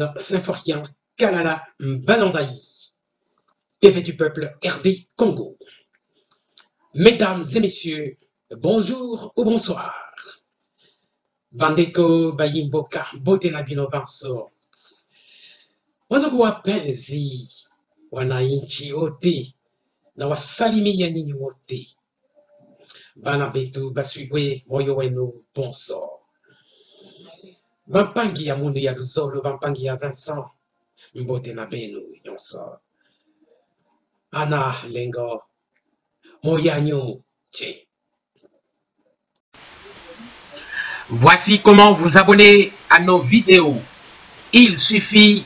Étienne Symphorien Kalala Banandaï, TV du peuple RD Congo? Mesdames et messieurs, bonjour ou bonsoir. Bandeko Bayimboka Botena Bino Banso. Wandugu wapenzi wananchi wote na wasalimia nyinyi wote, bana betu baswigwe moyo wenu bonso, bampangi ya mundu ya luzolo, bampangi ya Vincent mbote na benu nyonso, ana lengo moyanyu che. Voici comment vous abonner à nos vidéos. Il suffit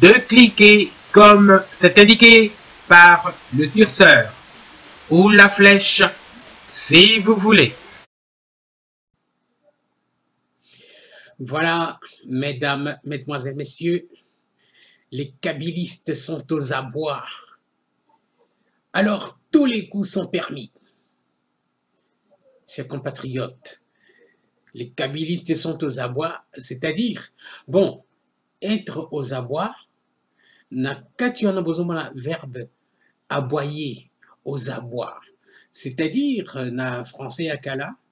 de cliquer comme c'est indiqué par le curseur ou la flèche si vous voulez. Voilà, mesdames, mesdemoiselles, messieurs, les kabylistes sont aux abois. Alors, tous les coups sont permis. Chers compatriotes, les kabylistes sont aux abois, c'est-à-dire, bon, être aux abois, na wana bozomona verbe aboyer, aux abois. C'est-à-dire, na français ya kala, euh,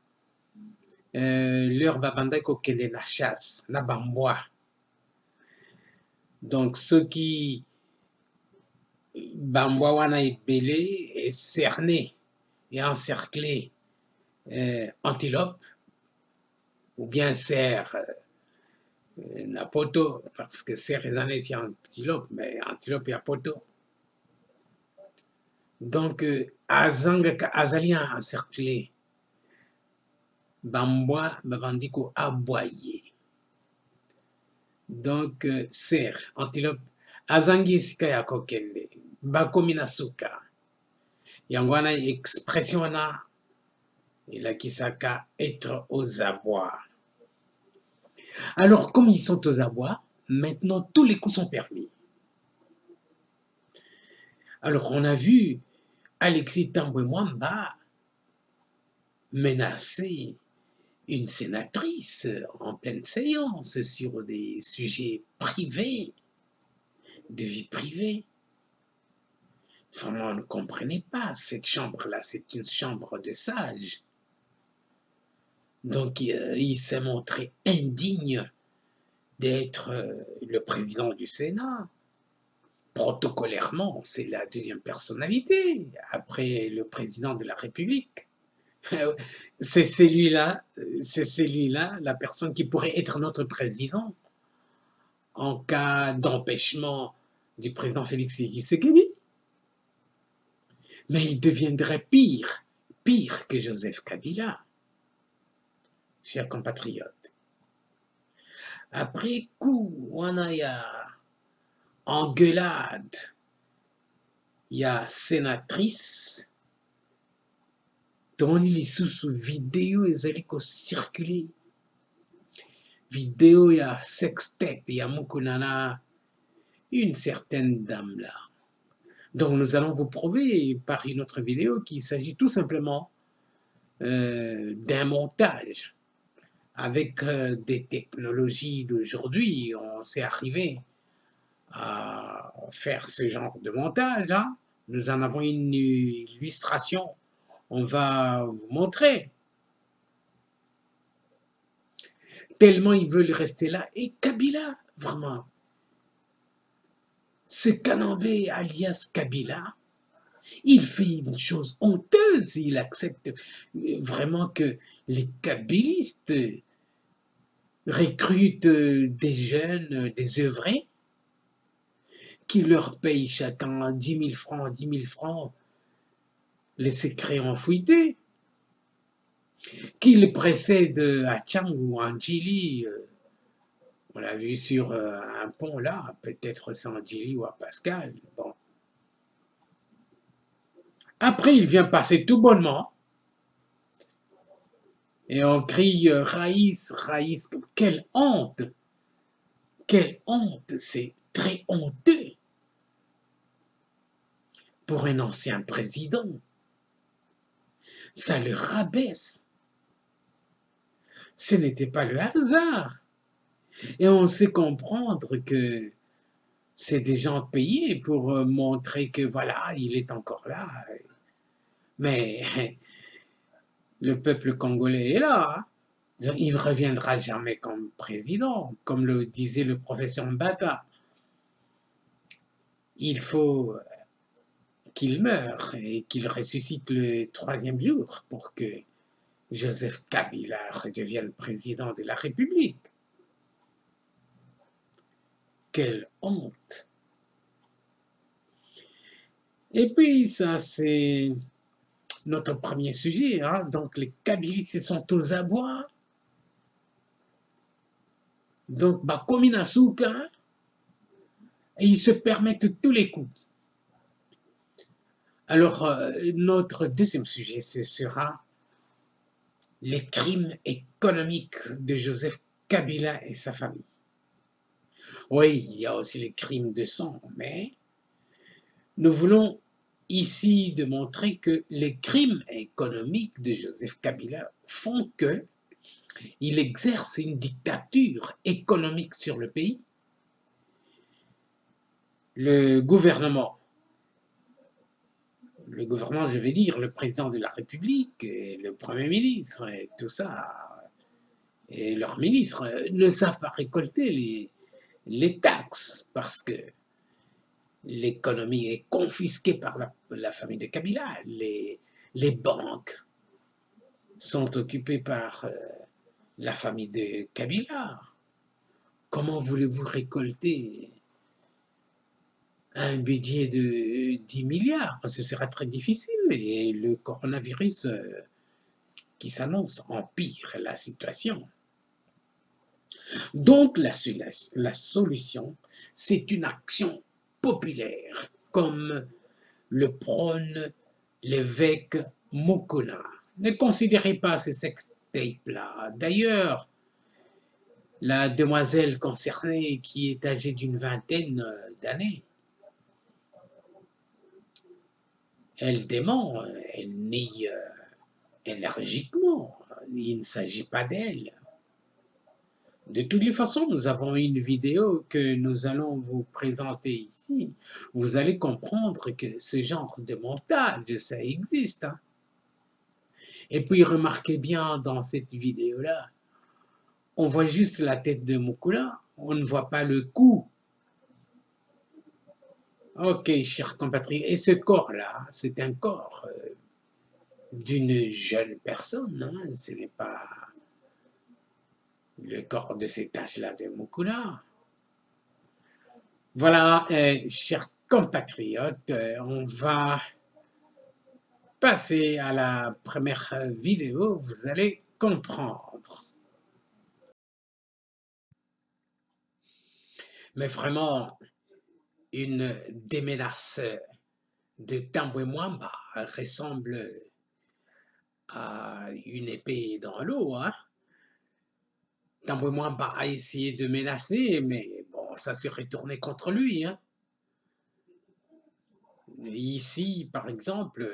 leur babanda kokende na chasse, na bambois. Donc, ceux qui bambois wana ebele et cerné et encerclé euh, antilope ou bien cerf euh, parce que cerf eza neti antilope mais antilope ya poto donc euh, azangaka azali encerclé bambwa babandi koaboye donc euh, cerf antilope azangi ya kokende bakomi na suka. Yango wana expression wana elakisaka être aux abois. Alors comme ils sont aux abois maintenant tous les coups sont permis. Alors on a vu Alexis Tambwe Mwamba menacer une sénatrice en pleine séance sur des sujets privés, de vie privée. Vraiment, on ne comprenait pas. Cette chambre-là, c'est une chambre de sages. Donc, euh, il s'est montré indigne d'être euh, le président du Sénat. Protocolairement, c'est la deuxième personnalité, après le président de la République. C'est celui-là, c'est celui-là, la personne qui pourrait être notre président en cas d'empêchement du président Félix Tshisekedi. Mais il deviendrait pire, pire que Joseph Kabila, chers compatriotes. Après coup, on engueulade, il y a sénatrice, tomoni lisusu video ezali kocircule video ya ya une certaine dame là. Donc nous allons vous prouver par une autre vidéo qu'il s'agit tout simplement euh, d'un montage. Avec euh, des technologies d'aujourd'hui on s'est arrivé à faire ce genre de montage hein. nous en avons une illustration on va vous montrer. Tellement ils veulent rester là. Et Kabila, vraiment, ce Kanambé alias Kabila, il fait une chose honteuse. Il accepte vraiment que les kabylistes recrutent des jeunes, des œuvrés, qui leur payent chacun 10 000 francs, 10 000 francs les secrets enfouis, qu'il précède à Tchang ou à Djili, euh, on l'a vu sur euh, un pont là, peut-être c'est en Djili ou à Pascal. Bon. Après, il vient passer tout bonnement. Et on crie euh, Raïs, Raïs, quelle honte! Quelle honte! C'est très honteux pour un ancien président ça le rabaisse. Ce n'était pas le hasard Et on sait comprendre que c'est des gens payés pour euh, montrer que voilà, il est encore là. Mais le peuple congolais est là. hein. Il ne reviendra jamais comme président, comme le disait le professeur Mbata. Il faut euh, qu'il meure et qu'il ressuscite le troisième jour pour que Joseph Kabila redevienne président de la République. Quelle honte! Et puis, ça, c'est notre premier sujet. hein. Donc, les Kabilistes sont aux abois. Donc, bah, comme Inasuka, hein, ils se permettent tous les coups. Alors, euh, notre deuxième sujet, ce sera les crimes économiques de Joseph Kabila et sa famille. Oui, il y a aussi les crimes de sang, mais nous voulons ici démontrer que les crimes économiques de Joseph Kabila font que il exerce une dictature économique sur le pays. Le gouvernement, le gouvernement, je vais dire, le président de la République, le Premier ministre, et tout ça, et leurs ministres, euh, ne savent pas récolter les, taxes parce que l'économie est confisquée par la, famille de Kabila. Les, les banques sont occupées par euh, la famille de Kabila. Comment voulez-vous récolter un budget de 10 milliards Ce sera très difficile et le coronavirus euh, qui s'annonce empire la situation. Donc la, solu- la solution, c'est une action populaire, comme le prône l'évêque Mokona. Ne considérez pas ces sextapes-là. D'ailleurs, la demoiselle concernée qui est âgée d'une vingtaine euh, d'années, elle dément, elle nie euh, énergiquement. Il ne s'agit pas d'elle. De toutes les façons, nous avons une vidéo que nous allons vous présenter ici. Vous allez comprendre que ce genre de montage, ça existe. hein. Et puis, remarquez bien dans cette vidéo-là, on voit juste la tête de Mukula, on ne voit pas le cou. Ok, chers compatriotes, et ce corps-là, c'est un corps euh, d'une jeune personne, hein, ce n'est pas le corps de cet âge-là de Mukula. Voilà, euh, chers compatriotes, euh, on va passer à la première vidéo, vous allez comprendre. Mais vraiment, une des menaces de Tambwe Mwamba ressemble à une épée dans l'eau. Hein? A essayé de menacer, mais bon, ça s'est retourné contre lui. Hein? Ici, par exemple,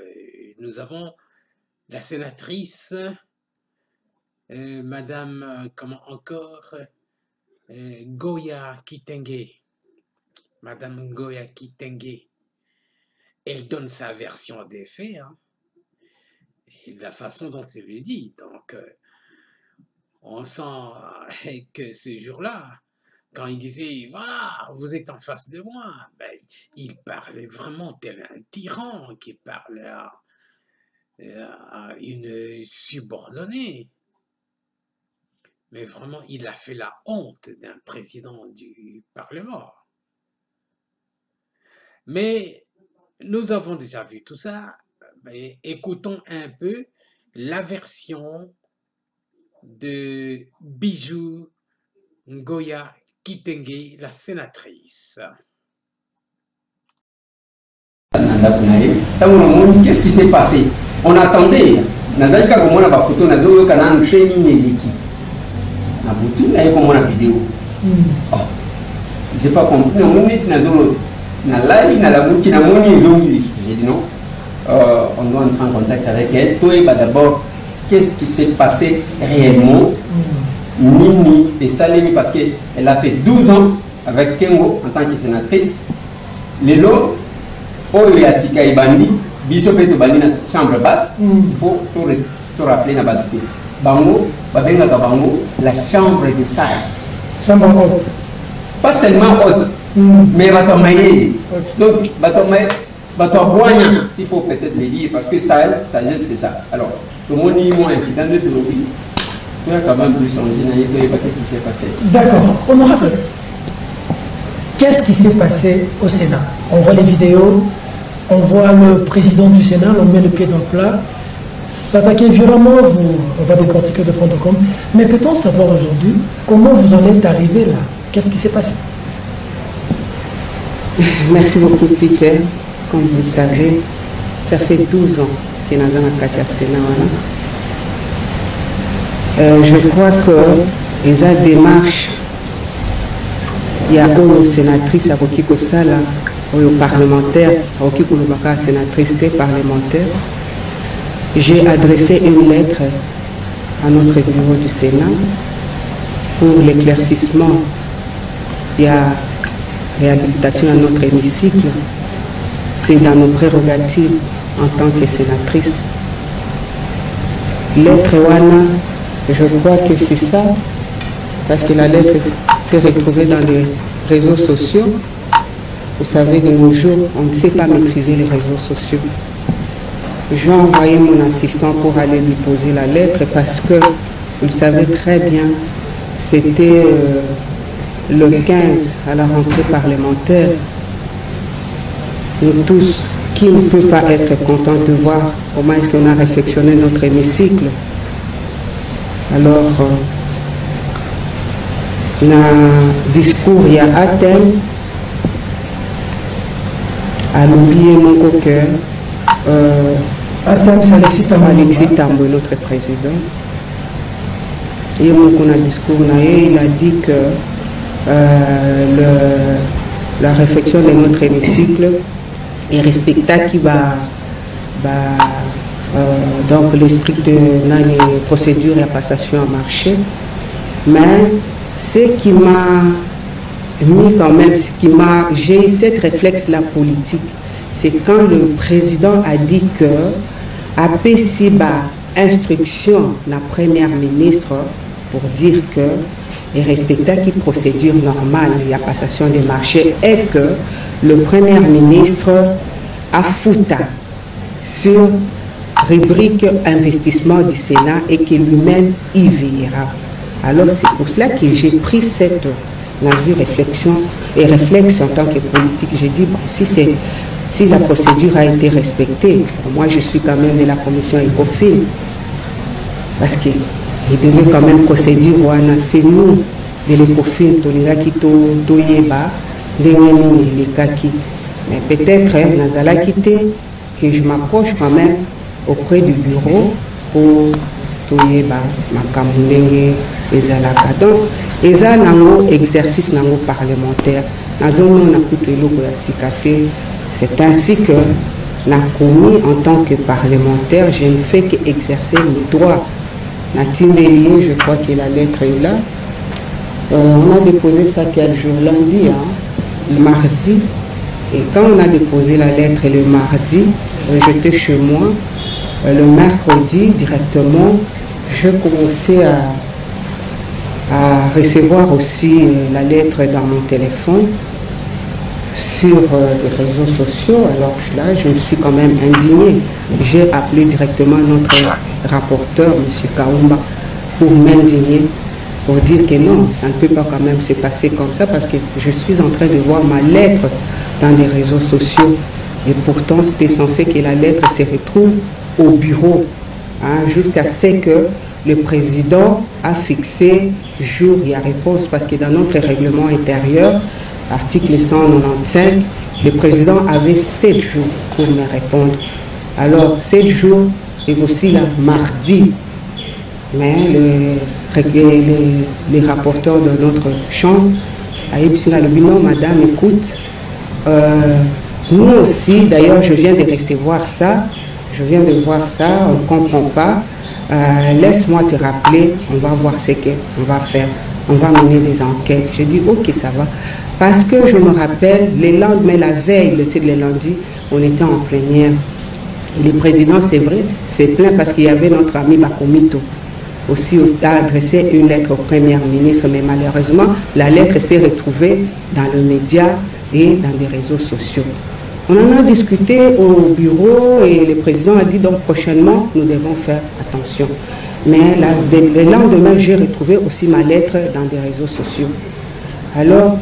nous avons la sénatrice, euh, Madame, euh, comment encore, euh, Goya Kitenge. Madame Goya Kitenge. Elle donne sa version des faits, hein, et de la façon dont elle le dit. Donc, euh, on sent euh, que ce jour-là, quand il disait, voilà, vous êtes en face de moi, ben, il parlait vraiment tel un tyran qui parle à, à une subordonnée. Mais vraiment, il a fait la honte d'un président du Parlement. Mais nous avons déjà vu tout ça. Mais écoutons un peu la version de Bijou Ngoya Kitenge, la sénatrice. qu'est-ce qui s'est passé? On attendait. Nazali kaka komona bafoto nazoyoka nanu te nini eleki na butu naye komona video oh, j'ai pas compris. Namoni neti nazo nalali nalamuki namoni ezongi lisusu j'ai dit non? Euh, on doit entrer en contact avec elle. Toyeba d'abord qu'est-ce qui s'est passé réellement? Nini esalemi parce qu'elle a fait 12 ans avec kengo en tant que sénatrice. Lelo oyo ya sika ebandi biso mpe tobandi na chambre basse. Il faut torappeler na bato te bango babengaka bango la chambre de sage chambre haute. Pas seulement haute mm. Mais mayele donc bwanya s'il faut peut-être le dire parce que sage sagesse c'est ça. Alors tomoni mwa incident nde tolobi toya quand même plus changer ye toyeba qu'est-ce qui s'est passé. D'accord. Honorable qu'est-ce qui s'est passé au Sénat? On voit les vidéos on voit le président du Sénat on met le pied dans le plat. S'attaquer violemment, vous, on va décortiquer de fond de compte. Mais peut-on savoir aujourd'hui comment vous en êtes arrivé là? Qu'est-ce qui s'est passé? Merci beaucoup, Peter. Comme vous le savez, ça fait 12 ans que nous avons Katia Sénat. Je crois que les démarches, il y a une sénatrice à Rokiko Sala, aux parlementaire, à Rokiko sénatrice parlementaire j'ai adressé une lettre à notre bureau du Sénat pour l'éclaircissement et la réhabilitation à notre hémicycle. C'est dans nos prérogatives en tant que sénatrice. Lettre Wana, je crois que c'est ça, parce que la lettre s'est retrouvée dans les réseaux sociaux. Vous savez, de nos jours, on ne sait pas maîtriser les réseaux sociaux j'ai envoyé mon assistant pour aller lui poser la lettre parce que, vous le savez très bien, c'était euh, le 15 à la rentrée parlementaire. Nous tous, qui ne peut pas être content de voir comment est-ce qu'on a réflexionné notre hémicycle Alors, euh, discours, il y a Athènes, à l'oublier mon cœur. Euh, c'est Alexis Tambo. Alexis Tambo, notre président. Et mon discours, il a dit que euh, la réflexion de notre hémicycle est respectable qui va, euh, donc l'esprit de les procédures et la passation à marché. Mais ce qui m'a mis quand même, ce qui m'a, j'ai cette réflexe la politique c'est quand le président a dit que APCIBA instruction la première ministre pour dire que et respecta qui procédure normale, il y a passation des marchés, et que le premier ministre a foutu sur rubrique investissement du Sénat et que lui-même y verra. Alors c'est pour cela que j'ai pris cette réflexion et réflexe en tant que politique. J'ai dit, bon, si c'est si la procédure a été respectée, moi je suis quand même de la commission ECOFIN, parce qu'il devait quand même procéder, c'est nous de nini elekaki mais peut-être nazala quitté que je m'approche quand même auprès du bureau pour toyeba makambo ndenge ezalaka donc eza nango exercice parlementaire. Te c'est ainsi que en tant que parlementaire, je ne fais qu'exercer le Natindélié, je crois que la lettre est là. Euh, on a déposé ça quel jour? Lundi, hein, le mardi. Et quand on a déposé la lettre le mardi, euh, j'étais chez moi. Euh, le mercredi, directement, je commençais à, à recevoir aussi la lettre dans mon téléphone sur euh, les réseaux sociaux, alors là, je me suis quand même indigné. J'ai appelé directement notre rapporteur, M. Kaoumba, pour m'indigner, pour dire que non, ça ne peut pas quand même se passer comme ça, parce que je suis en train de voir ma lettre dans les réseaux sociaux. Et pourtant, c'était censé que la lettre se retrouve au bureau, hein, jusqu'à ce que le président a fixé jour et à réponse, parce que dans notre règlement intérieur, article 195, le président avait sept jours pour me répondre. Alors, sept jours et aussi la mardi. Mais le, les, rapporteurs de notre chambre a dit non, madame, écoute, euh, nous aussi, d'ailleurs, je viens de recevoir ça, je viens de voir ça, on ne comprend pas. Euh, laisse-moi te rappeler, on va voir ce qu'on va faire. On va mener des enquêtes. J'ai dit, ok, ça va. Parce que je me rappelle, les lendemains, la veille, le, le lundi, on était en plénière. Le président, c'est vrai, s'est plaint parce qu'il y avait notre ami Bakomito aussi a adressé une lettre au Premier ministre, mais malheureusement, la lettre s'est retrouvée dans le média et dans les réseaux sociaux. On en a discuté au bureau et le président a dit donc prochainement, nous devons faire attention. Mais la, le lendemain, j'ai retrouvé aussi ma lettre dans des réseaux sociaux. Alors,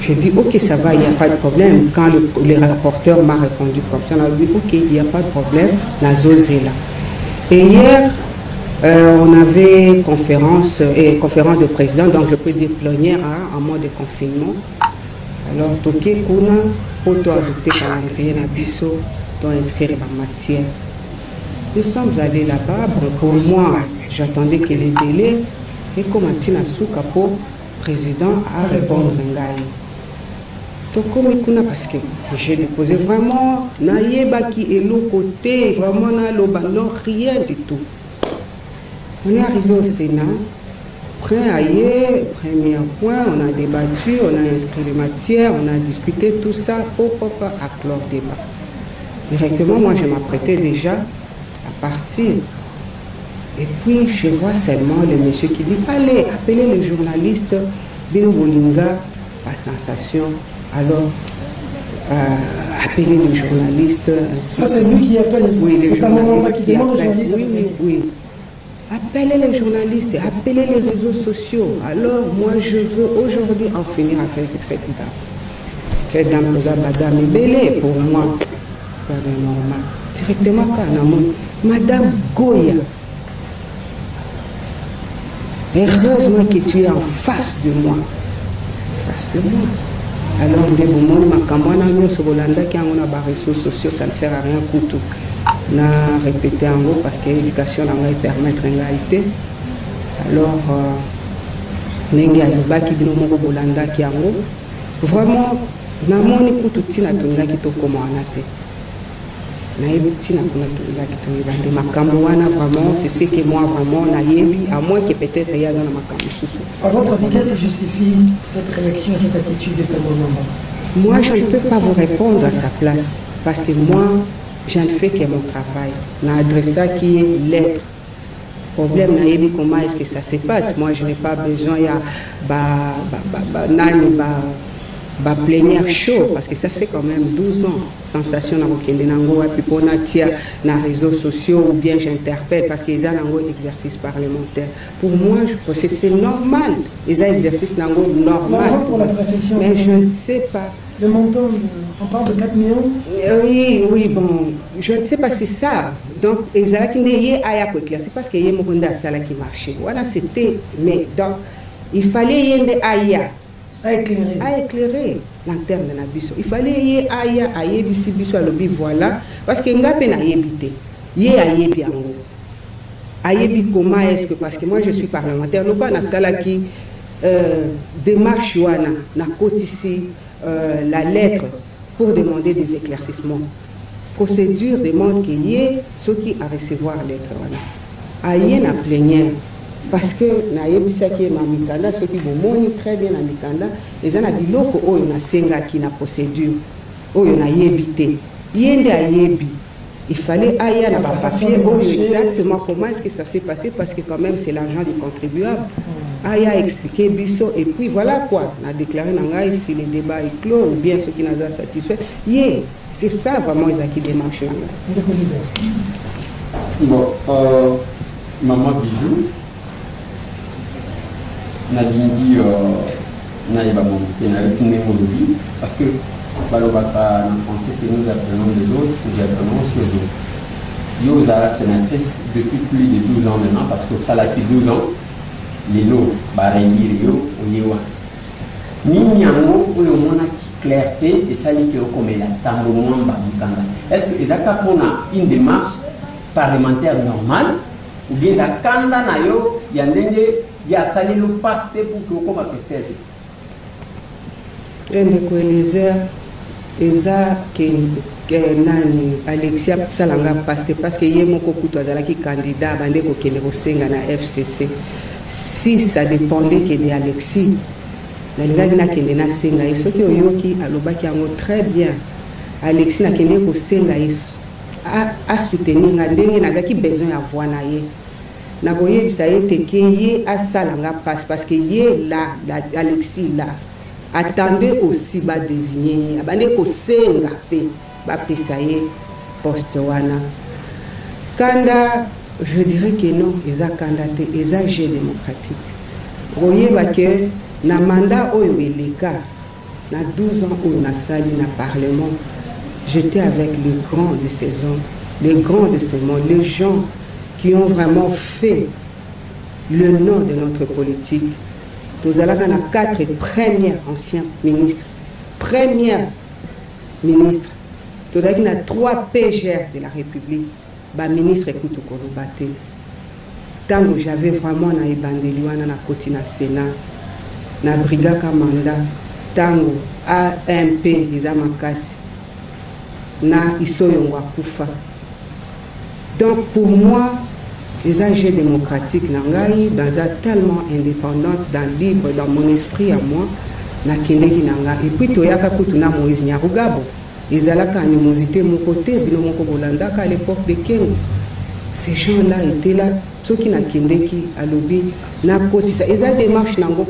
j'ai dit, ok, ça va, il n'y a pas de problème. Quand le, rapporteur m'a répondu comme ça, on a dit, ok, il n'y a pas de problème, la zose est là. Et hier, euh, on avait conférence, et conférence de président, donc je peux dire plénière, hein, en mode de confinement. Alors, toke kuna, poto adopté calendrier na biso, doit inscrire ma matière. Nous sommes allés là-bas, bon, pour moi, j'attendais que les délais, et comme Tina Souka pour président à répondre ngai. tokomi kuna parce que j'ai déposé vraiment nayebaki eloko te vraiment naloba non rien du tout. On est arrivé au sénat prêt à y premier point on a débattu on a inscrit les matières on a discuté tout ça pour pas à clore débat. Directement moi je m'apprêtais déjà à partir et puis je vois seulement le monsieur qui dit allez appelez le journaliste Bino Bolinga à sensation alors euh, appeler le journaliste. Ça, c'est lui qui appelle. Oui, c'est un moment qui demande aux journalistes. Oui, oui, oui. Appelez les journalistes, appelez les réseaux sociaux. Alors, moi, je veux aujourd'hui en finir avec cette dame. Cette dame nous a madame Bélé, pour moi, c'est normal. Directement, Madame Goya. Heureusement que tu es en face de moi. Face de moi. alors nde bomoni makambo wana nyonso bolandaki yango sociaux ça ne sert à rien kutu na répété yango parce que éducation na permettre ngai te alors ndenge alobaki bino moko bolandaki yango vraiment namoni kutu ntina tongaki tokoma wana te nayebi ntina kuna tongaki toyebande makambo wana vraiment c'est ce que moi vraiment nayebi à moins que peut-être ye aza na makambo mosusu À votre avis, qu'est-ce qui justifie cette réaction et cette attitude de Tabonomba Moi, je ne peux pas vous répondre à sa place parce que moi, je ne fais que mon travail. Na adressa qui est lettre. Problème, nayebi comment est-ce que ça se passe? Moi, je n'ai pas besoin ya ba ba ba ba nani ba ba plénière chaud parce que ça fait quand même 12 ans. Sensation na kokende nango wapi mpona tia na réseaux sociaux ou bien j'interpelle parce que eza nango exercice parlementaire. Pour moi je possède c'est normal. Eza exercice nango normal. Mais c'est je ne sais pas. Le montant, de- on parle de 4 millions. Oui oui bon je ne sais pas c'est ça. Donc ezalaki nde ye aya koéclairci parce que ye moko nde asalaki marché voilà c'était mais donc il fallait ye nde aya à éclairer. a éclairé lanterne na il fallait ye aya ayebisi biso alobi voilà. Parce que nga mpe nayebi te ye ayebi comment est ce que parce que moi je suis parlementaire. Loba nasalaki euh, démarche wana nakotisi euh, la lettre pour demander des éclaircissements. Procédure demande ke ye soki arecevoir lettre wana aye na plénière parce que nayebisaki ye na mikanda soki bomoni très bien na mikanda eza na biloko oyo nasengaki na procédure oyo nayebi te. Ye nde ayebi. Il fallait aya na bapapier oyo exactement comment est ce que ça s'est passé parce que quand même c'est l'argent du contribuable. Aya expliqué biso et puis voilà quoi. Na déclaré na ngai si le débat est clos ou bien soki naza satisfait. Ye c'est ça vraiment ezalaki démarche. Na ngai. Bon, euh, maman Bijou, nalingi euh, parce que français que nous apprenons des autres nous apprenons aussi aux autres. Yo ozala sénatrice depuis plus de 12 ans maintenant parce que osalaki 12 ans lelo barendire yo okomela ntango mwamba mokanda est ce que eza kaka mpona une démarche parlementaire normale ou bien na yo ya asali lo mpasi te pour ke okoma questeur te ndeko elizer eza ke nani alexia asalanga paste parce que ye moko kutu azalaki candidat abande kokende kosenga na fcc si ça dépendait ke de alexis nalingaki nakende nasenga ye soki oyoki alobaki yango très bien. Alexis nakende kosenga ye asoutenir nga ndenge nazalaki besoin ya voi na ye nakoyebisa ye te ke ye asalanga mpasi parce que ye la, la alexis la attendait aussi badésigne ye abandi kosenga mpe bapesa ye poste wana. Kanda je dirais que non eza kanda te eza jeu démocratique. Koyeba ke na mandat oyo eleka na 12 ans oyo nasali na parlement j'étais avec les grands de ces hommes les grands de ce monde les gens qui ont vraiment fait le nom de notre politique. Tozalaka na quatre premiers anciens ministres. Première ministre tozalaki na trois pgr de la république. Baministre ekutu koloba te ntango j'avais vraiment na ebandeli wana nakoti na sénat nabrigaka mandat ntango amp eza makasi na isoyongo donc pour moi eza jeu démocratique na ngai baza tellement indépendante dans libre dans mon esprit à moi nakendeki na ngai epuis toyaka kutu na moïse nyarugabo. Ezalaka animosité moko te bino moko bolandaka à l'époque de kengo. Ces gens là étaient là soki nakendeki alobi nakotisa eza démarche nango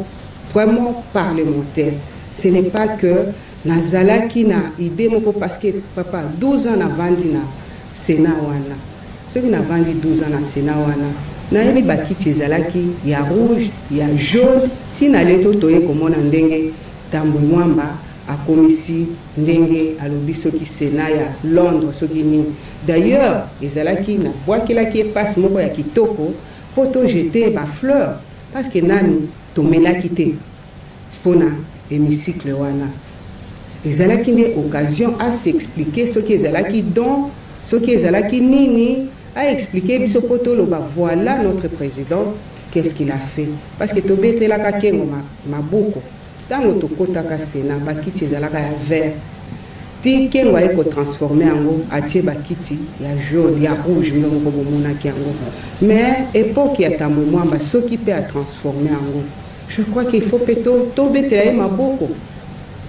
vraiment parlementaire. Ce n'est pas que nazalaki na idée moko parce que papa 12 ans navandi na sénat wana soki navandi 12 ans na sénat wana nayebi bakiti ezalaki ya rouge ya jaune. Ntina leto toye komona ndenge tambwe mwamba akomisi ndenge alobi soki sénat ya londres soki nini. D'ailleurs ezalaki nabwakelaki epasi moko ya kitoko mpo tojete bafleur parce que nani tomelaki te mpona hémicycle wana. Ezalaki nde occasion asexplike soki ezalaki don soki ezalaki nini aexplike biso mpo toloba voilà notre président qu'est-ce qu'il a fait. Parce que tobetelaka kengo maboko. Ntango tokɔtaka sénat bakiti ezalaka ya vert. Ti kengo aye kotransforme yango atie bakiti ya jaune ya rouge moko bomonaki yango. Mais époke ya tambwe mwamba soki mpe atransforme yango. Je crois qu'il faut mpe tobetela ye maboko.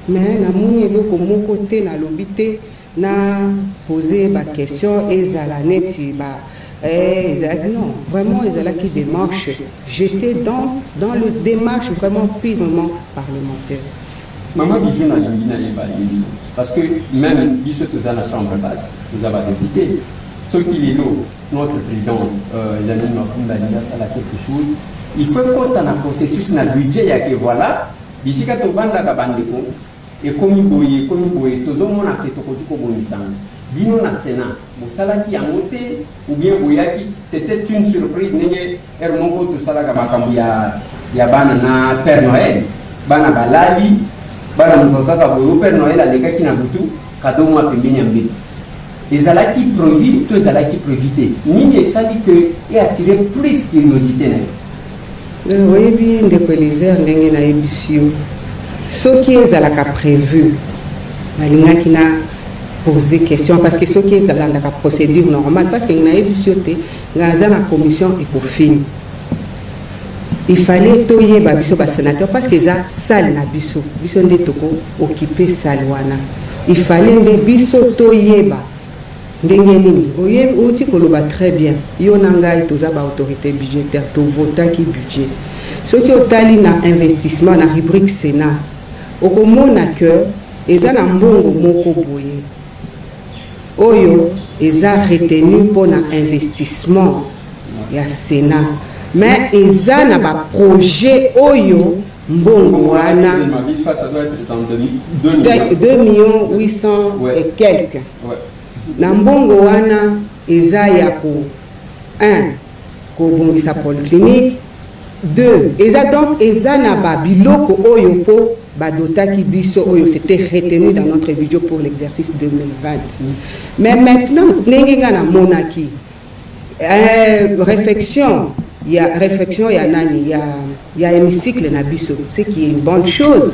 Mais namoni eloko moko te nalobi te na pose baquestion ezala neti ba eh, non vraiment ezalaki démarche. J'étais dans, dans le démarche vraiment purement parlementaire. Mama biso nalingi nayeba yesu parce que même biso toza na chambre basse toza badéputé soki lelo notre président asala quelque chose. Il faut na processus na budget yake voilà. Bisika tovandaka bandeko ekomi boye ekomi boye. Tozomona te tokoki kobonisanga bino na sénat bosalaki yango te ou bien boyaki c'était une surprise ndenge ere moko tosalaka makambo ya, ya bana na père noël. Bana balali bana moko kaka boye. Père noël alekaki na butu kado mwa pembeni ya mbeto ezalaki prévu to ezalaki prévu te. Nini esali ke eatire plus curiosité na yo oyebi ndeko eliser ndenge nayebisi yo soki ezalaka prévu nalingaki na poser question parce que soki ezalandaka procédure normale parce que nayebisi yo te ngai aza na commission ecofine il fallait toyeba biso basénateur parce que eza sale na biso. Biso nde toko occupe sale wana. Il fallait nde biso toyeba. Ndenge nini? Outi koloba très bien. Yo na ngai toza baautorité budgétaire tovotaki budget. Soki otali na investissement na rubrique sénat okomona ke eza na mbongo moko boye. Oyo eza retenu mpona investissement ya sénat. Mais eza na baprojet oyo mbongo wana. 2 millions 800 et quelque na mbongo wana eza ya ko 1 kobongisa polyclinique 2 eza donc eza na babiloko oyo mpo badotaki biso oyo c'était retenu dans notre budget pour l'exercice 2020 mais maintenant ndenge nga namonaki euh, réflexion ya réflexion ya nani ya, ya hémicycle na biso ce qui est une bonne chose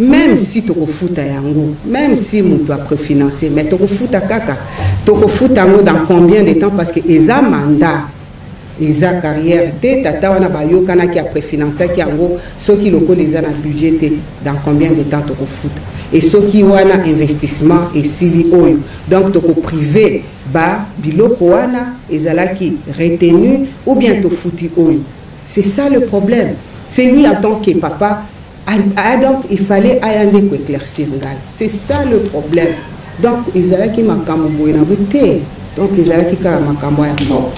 même si tokofuta yango même si moto apréfinance mais tokofuta kaka tokofuta yango dans combien de temps? Parce que eza mandat eza carrière te tata wana bayokanaki apréfinancaki yango soki lokola eza na budget te dans combien de temps tokofuta? E soki wana investissement esili oyo? Donc tokoprive ba biloko wana ezalaki retenu ou bien tofuti oyo? C'est ça le problème. C'est lui en tant que papa a, a, donc il fallait nde koéclaircir ngai c'est ça le problème. Donc na bo te donc ezalaki kaka makambo ya bon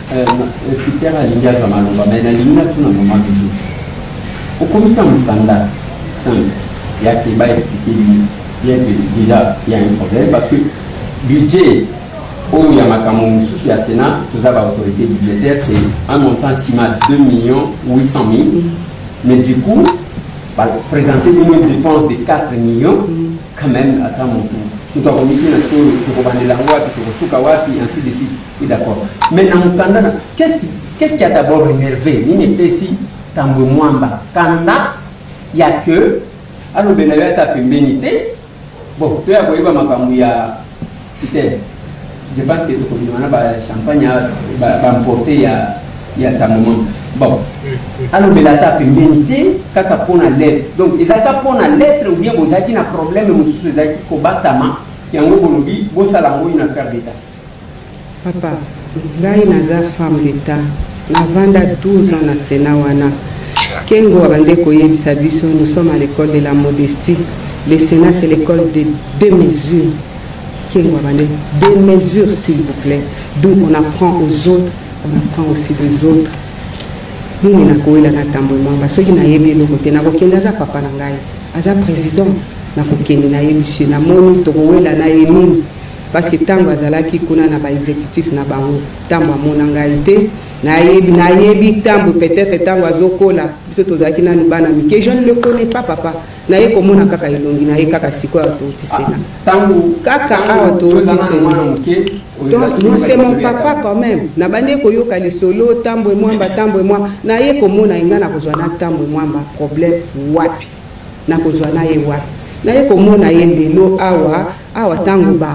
peter alingi azwa maloba mai nalingi natuna mama bizu okomi na mokanda 5 yake baexplike bien que déjà il y a un problème parce que budget ya sénat toza baautorité budgétaire c'est un montant estimé à 2 millions 800 000 mais du coup baprésente bino une dépense de 4 millions quand même motu moto akomiki na sikoyo tokobandela yango wapi tokosuka wapi ainsi de suite. Oui d'accord. Mais na qu'est-ce qui, qu'est-ce a d'abord énervé? Nini epesi tambwe mwamba kanda ya que alobela yo ata pembeni te bon toya koyeba makambo ya peter je pense que tokobima na bachampagne bamporte ya ya tambwe mwamba bon alobela ata pembeni te kaka mpona lettre. Donc ezalaka mpona lettre ou bien bozalaki na problème mosusu ezalaki kobatama. Yango bolobi bosala yango une affaire d'état. Papa ngai naza femme d'état. Navanda 12 ans na sénat wana. Kengo abande koyebisa biso nous sommes à l'école de la modestie. Le sénat c'est l'école de deux mesures. Kengo abande deux mesures s'il vous plaît. D'où on apprend aux autres on apprend aussi des autres. Nini nakowela na ntambo mwamba soki nayebi eloko te nakokende aza papa na ngai aza président. Nakokende nayebisi namoni tokowela na ye nini parce que ntango azalaki kuna na baexécutif na bango ntango amona ngai te nayebi nayebi ntango peut-être ntango azokola. Biso tozalaki nanu bana mike. Je ne le connais pas papa. Naye komona kaka elongi naye kaka sikoyo awa touti sena kaka awa touti sena donc moi c'est mon papa quand même nabandi koyoka lisolo ntambo emwamba ntambo emwamba naye komona ye ngai nakozwa na ntambo emwamba problème wapi? Nakozwa na ye wapi? Naye komona ye lelo awa awa ntango ba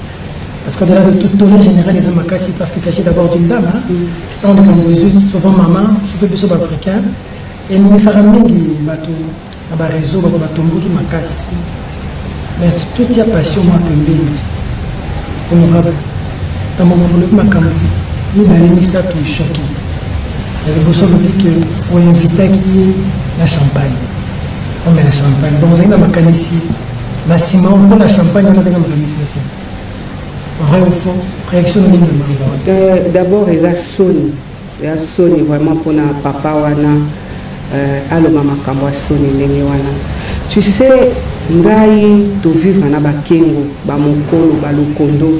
parce que au-delà de tout tournée générale eza makasi parce qu'il s'agit d'abord d'une dame donc makambo ezwi souvent mama surtout biso baafricain eningisaka mingi bato na bareseau bato batomboki makasi mais totia passion mwa pembeni honorable na champagne. Omela champagne. Donc ozalaki na makanisi. Na nsima mpona champagne vrai au fond réaction nini euh, d'abord eza soni eza soni vraiment mpona papa wana euh, aloba makambo ya soni ndenge wana. Tu sais ngai tovivre na bakengo bamokolo balokondo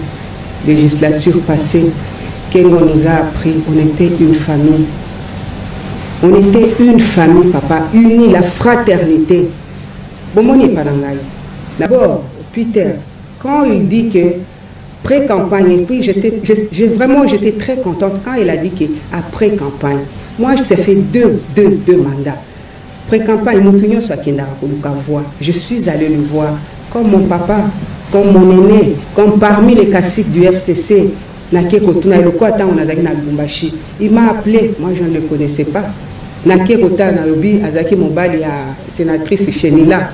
législature passée kengo nous a appris on était une famille. On était une famille papa unie la fraternité. Na ngai. D'abord peter quand il dit que pré-campagne et puis j'étais vraiment j'étais très contente quand il a dit que après campagne moi j'ai fait deux deux deux mandats. Pré-campagne je suis allé le voir comme mon papa comme mon aîné comme parmi les caciques du FCC na il m'a appelé. Moi je ne le connaissais pas. Nake kotala nalobi azalaki mobali ya sénatrice chenila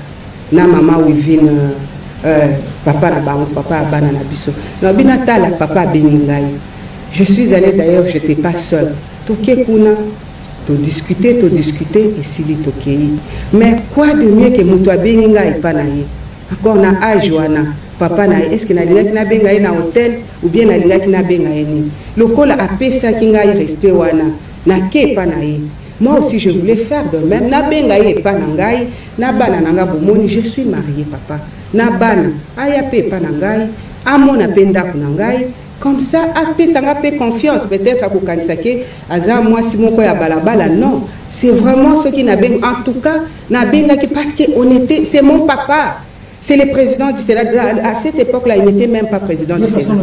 na mama wivine euh, papa na bango papa ya bana na biso. Nalobi natala papa abeni je suis allé d'ailleurs j'étais pas seul. Toke kuna todiscute todiscute esili tokei. Mais quoi de mieux ke moto abengi ngai epa na ye? Encore na age wana papa na ye estce nalingaki nabenga ye na hotel ou bien nalingaki nabenga ye nini? Lokola apesaki ngai respect wana nake epa na ye? Moi aussi je voulais faire de même. na na na bomoni je suis marié papa. Na na amona na comme ça apesanga mpe confiance peut-être akokanisa ke aza mwasi moko ya balabala. Non. C'est vraiment soki nabengi en tout cas nabengaki parce que on était c'est mon papa. C'est le président du Sénat. À cette époque là il n'était même pas président du Sénat.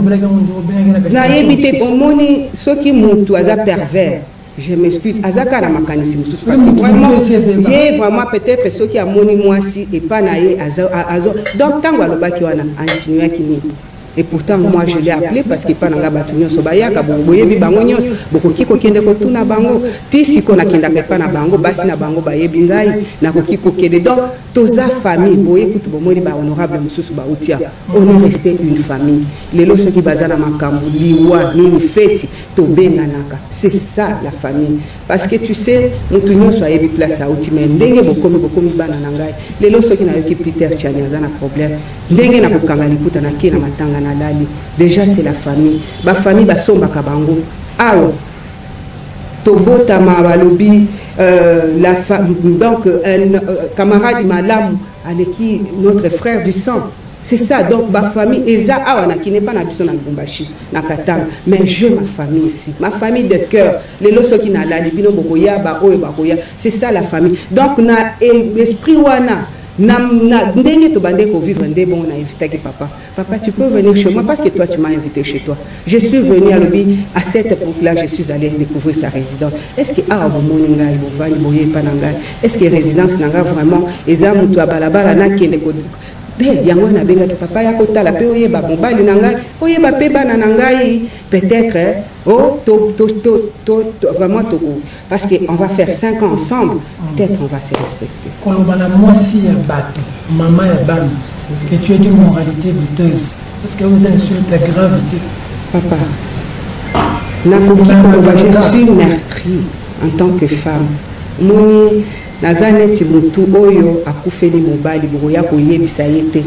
omoni soki motu aza pervers je m'excuse. Aza kaka na makanisi mosusu parce que vraiment ye vraiment peut-être soki amoni mwasi epa na ye azo donc ntango alobaki wana ansinuaki nini et pourtant moi je l'ai appelé parce que epa na ngai bato nyonso. Bayaka boyebi bango nyonso. Bokoki kokende kotuna bango. Ti siko nakendaka epa na bango basi na bango bayebi ngai nakoki kokende. Donc toza famille. Boye kutu bomoni bahonorable mosusu bautia on est resté une famille. Lelo soki baza na makambo liwa nini feti tobenganaka. C'est ça la famille. Parce que tu sais motu nyonso ayebi place auti mais ndenge bokomi bokomi bana na ngai. Lelo soki nayoki peter tiani aza na problème. Ndenge nakokanga liputa nakei na matanga déjà c'est la famille. Bafamille basombaka bango. Awa. Tobotama balobi euh, la fa donc un euh, camarade malamu aleki notre frère du sang. C'est ça donc bafamille eza awa nakine mpa na biso na lubumbashi na katanga. Mais je ma famille ici ma famille de cœur. Lelo soki nalali bino bokoya baoyo bakoya. C'est ça la famille. Donc na esprit wana na, na papa. Papa tu peux venir chez moi parce que toi tu m'as invité chez toi. Je suis venu alobi à cette époque là je suis allé découvrir sa résidence. Est ce que awa bomoni ngai bovandi boyepa na ngai? Est ce que résidence na vraiment yango nabengaki papa ya kotala mpe oyeba mobali na ngai oyeba mpe bana na ngai. Peut-être oh, to, to, to, to, to, vraiment toko parce que on va faire cinq ans ensemble peut-être on va se respecter. Koloba na mwasi ya bato mama ya bana que tu es d'une moralité douteuse. Est-ce que vous insulte gravité? Papa nakoki koloba je suis meurtrie en tant que femme. Moni naza neti motu oyo akufeli mobali bokoya koyebisa ye te.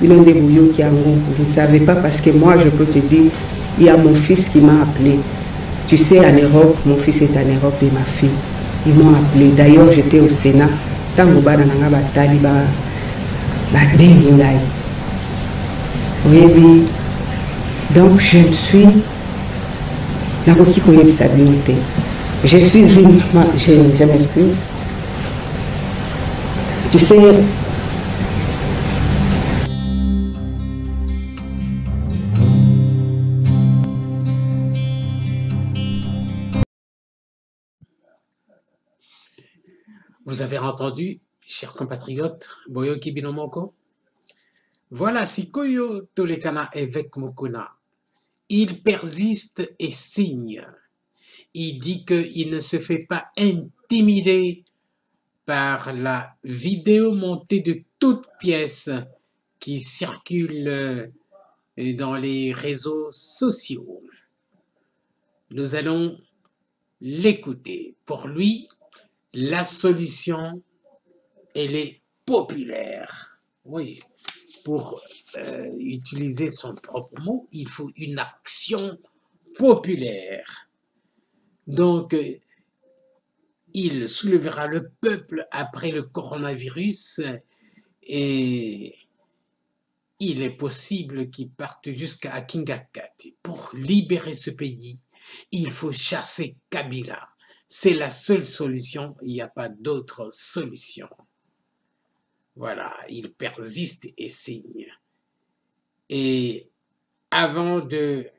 Bino nde boyoki yango. Vous ne savez pas parce que moi je peux te dire il y a mon fils qui m'a appelé. Tu sais en Europe mon fils est en Europe et ma fille ils m'ont appelé. D'ailleurs j'étais au Sénat. Ntango bana na nga batali babengi ngai. Oyebi donc je ne suis nakoki koyebisa bino te. Je suis une je, je m'excuse Vous avez entendu, chers compatriotes, Boyoki Binomoko Voilà, Sikoyo Tolekana évêque Mokuna, il persiste et signe. Il dit qu'il ne se fait pas intimider par la vidéo montée de toutes pièces qui circule dans les réseaux sociaux. Nous allons l'écouter. Pour lui, la solution, elle est populaire. Oui, pour euh, utiliser son propre mot, il faut une action populaire. Donc, euh, il soulèvera le peuple après le coronavirus et il est possible qu'il parte jusqu'à Kingakati. Pour libérer ce pays, il faut chasser Kabila. C'est la seule solution, il n'y a pas d'autre solution. Voilà, il persiste et signe. Et avant de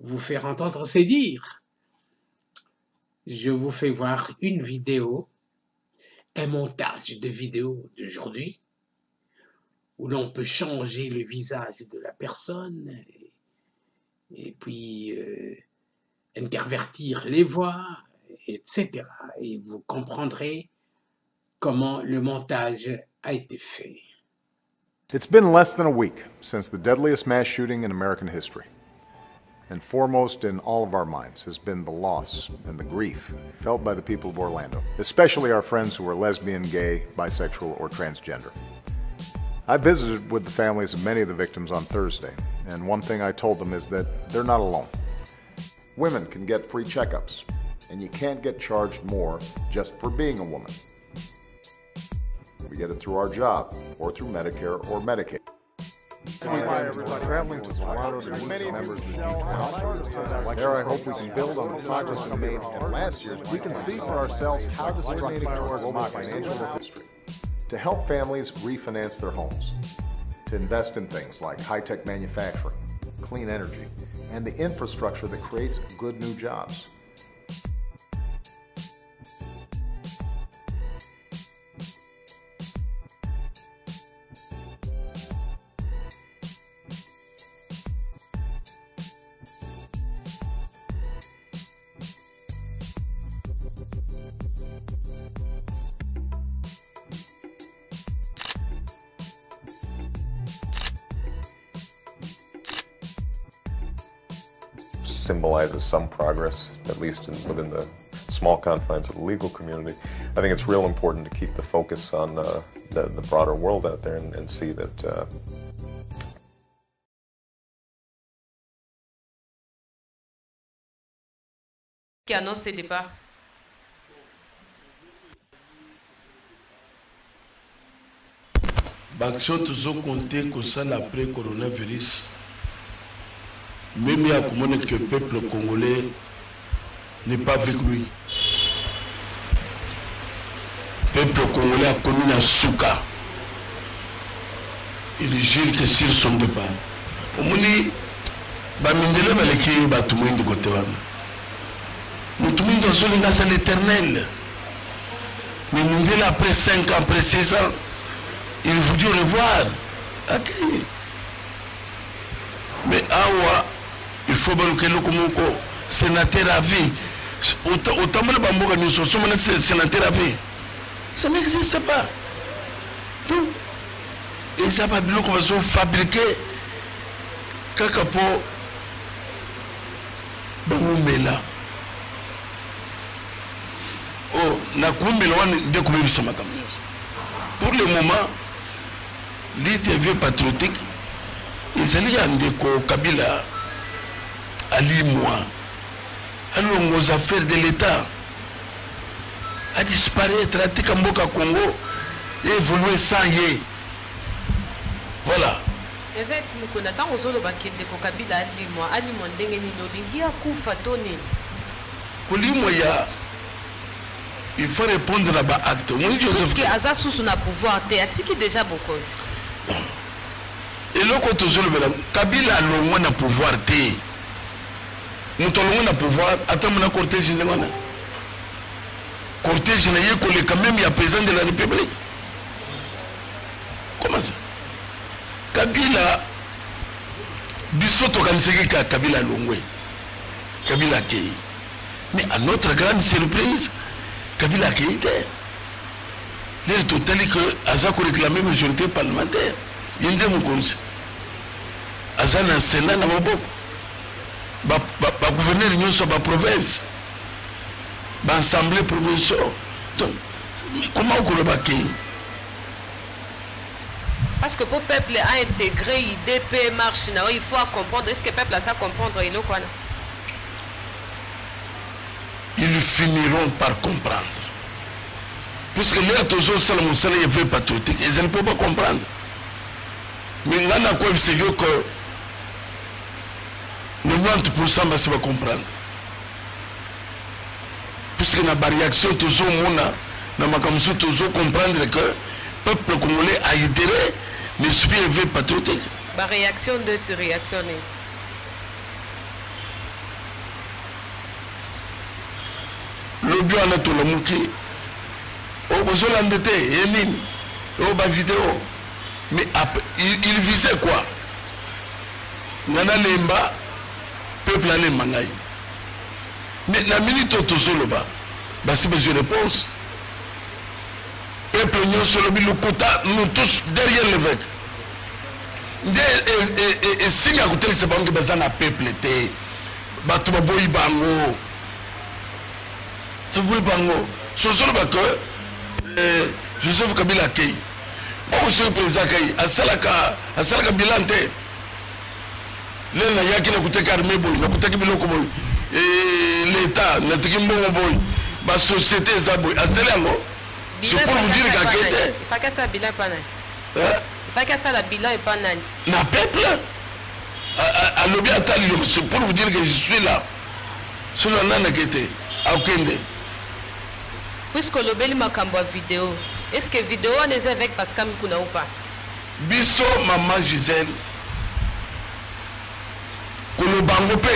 vous faire entendre ces dires, je vous fais voir une vidéo, un montage de vidéo d'aujourd'hui, où l'on peut changer le visage de la personne et, puis euh, intervertir les voix, etc. Et vous comprendrez comment le montage a été fait. It's been less than a week since the deadliest mass shooting in American history. And foremost in all of our minds has been the loss and the grief felt by the people of Orlando, especially our friends who are lesbian, gay, bisexual, or transgender. I visited with the families of many of the victims on Thursday, and one thing I told them is that they're not alone. Women can get free checkups, and you can't get charged more just for being a woman. We get it through our job, or through Medicare or Medicaid. Traveling to Toronto to meet the members of the G20. There, I hope we can build on the progress we made from last year. We can see for ourselves how this struck global financial history to help families refinance their homes, to invest in things like high-tech manufacturing, clean energy, and the infrastructure that creates good new jobs. Symbolizes some progress, at least in, within the small confines of the legal community. I think it's real important to keep the focus on uh, the, the, broader world out there and, and see that. Uh, qui annonce ses départs. baaction tozokonte kosala après coronavirus même à comprendre que le peuple congolais n'est pas avec lui. Le peuple congolais a commis un souka. Il jure que sur son départ. omoni bamindele baleki bato moyindi kote wana motu moyindi azolinga aza l'éternel mais mindele après 5 ans après 6 ans il vous dit au revoir ok mais awa il faut baluka eloko moko. Sénateur à vie. Otambola bamboka nyonso osomana sénateur à vie. Ça n'existe pas. Donc eza babiloko bazofabrike kaka mpo bangumela o na kumbela wana nde kobebisa makambo nyonso pour le moment l'itv patriotique. Ezali ya ndeko kabila alimwa alongoza affaire de l'état. Adisparaître atika mboka congo. Évolue sans ye voilà. Évêque mokunda ntango ozolobaki ndeko kabila alimwa alimwa ndenge nini olingi akufa to nini kolimwa ya il faut répondre na baacte. Omoni joseph ke aza susu na pouvoir te atiki déjà bokonzi eloko tozolobela kabila alongwa na pouvoir te moto alongwe na pouvoir ata mona cortège ndenge wana. Cortège na ye koleka même ya président de la république. Comment ça? Kabila biso tokanisaki ka kabila alongwe kabila akei mais à notre grande surprise kabila akei te lere totali ke aza koréclame majorité parlementaire. Ye nde mokonzi. Aza na sénat na maboko bagouverneur ba, ba nyonso ya baprovince baassemblée provinciaux donc comment okoloba kei parce que pour peuple a intégré idp marche na il faut comprendre. Est ce que peuple asa comprendre eloko wana ils finiront par comprendre. Puisque lere tozosala mosala ya vie patriotique. Ezali mpo bacomprendre mais ngai nakoyebisa yo ke 90% basi bacomprendre puisque na baréaction tozomona na makambo mosusu tozocomprendre que peuple congolais a idéré l'esprit éveil patriotique. Baréaction de ti réaction nini lobi wana tolamuki ozolanda te ye nini oyo bavideo mais il, il visait quoi? Nga nalemba peuple alemba ngai. Mais na minute oyo tozoloba basi bezwi réponse. Peuple nyonso olobi lokuta nous tous derrière l'évêque. Nde esigne ya kotelisa bango baza na peuple te. Bato baboyi bango. Baboyi bango. Sosoloba ke joseph kabila akei moko soki président akei asalaka bilan te lelo nayaki nakutaki armé boye nakutaki biloko boye. L'état natiki mbongo boye. Basociété eza boye. Asali yango? C'est pour vous dire kake te na peuple? Alobi ata liloba c'est pour vous dire que je suis là. Solo ananaki te akende puisque olobeli makambo ya video est ce que video wana eza avec pascal mikuna ou pas? Biso mama gisele koloba yango mpe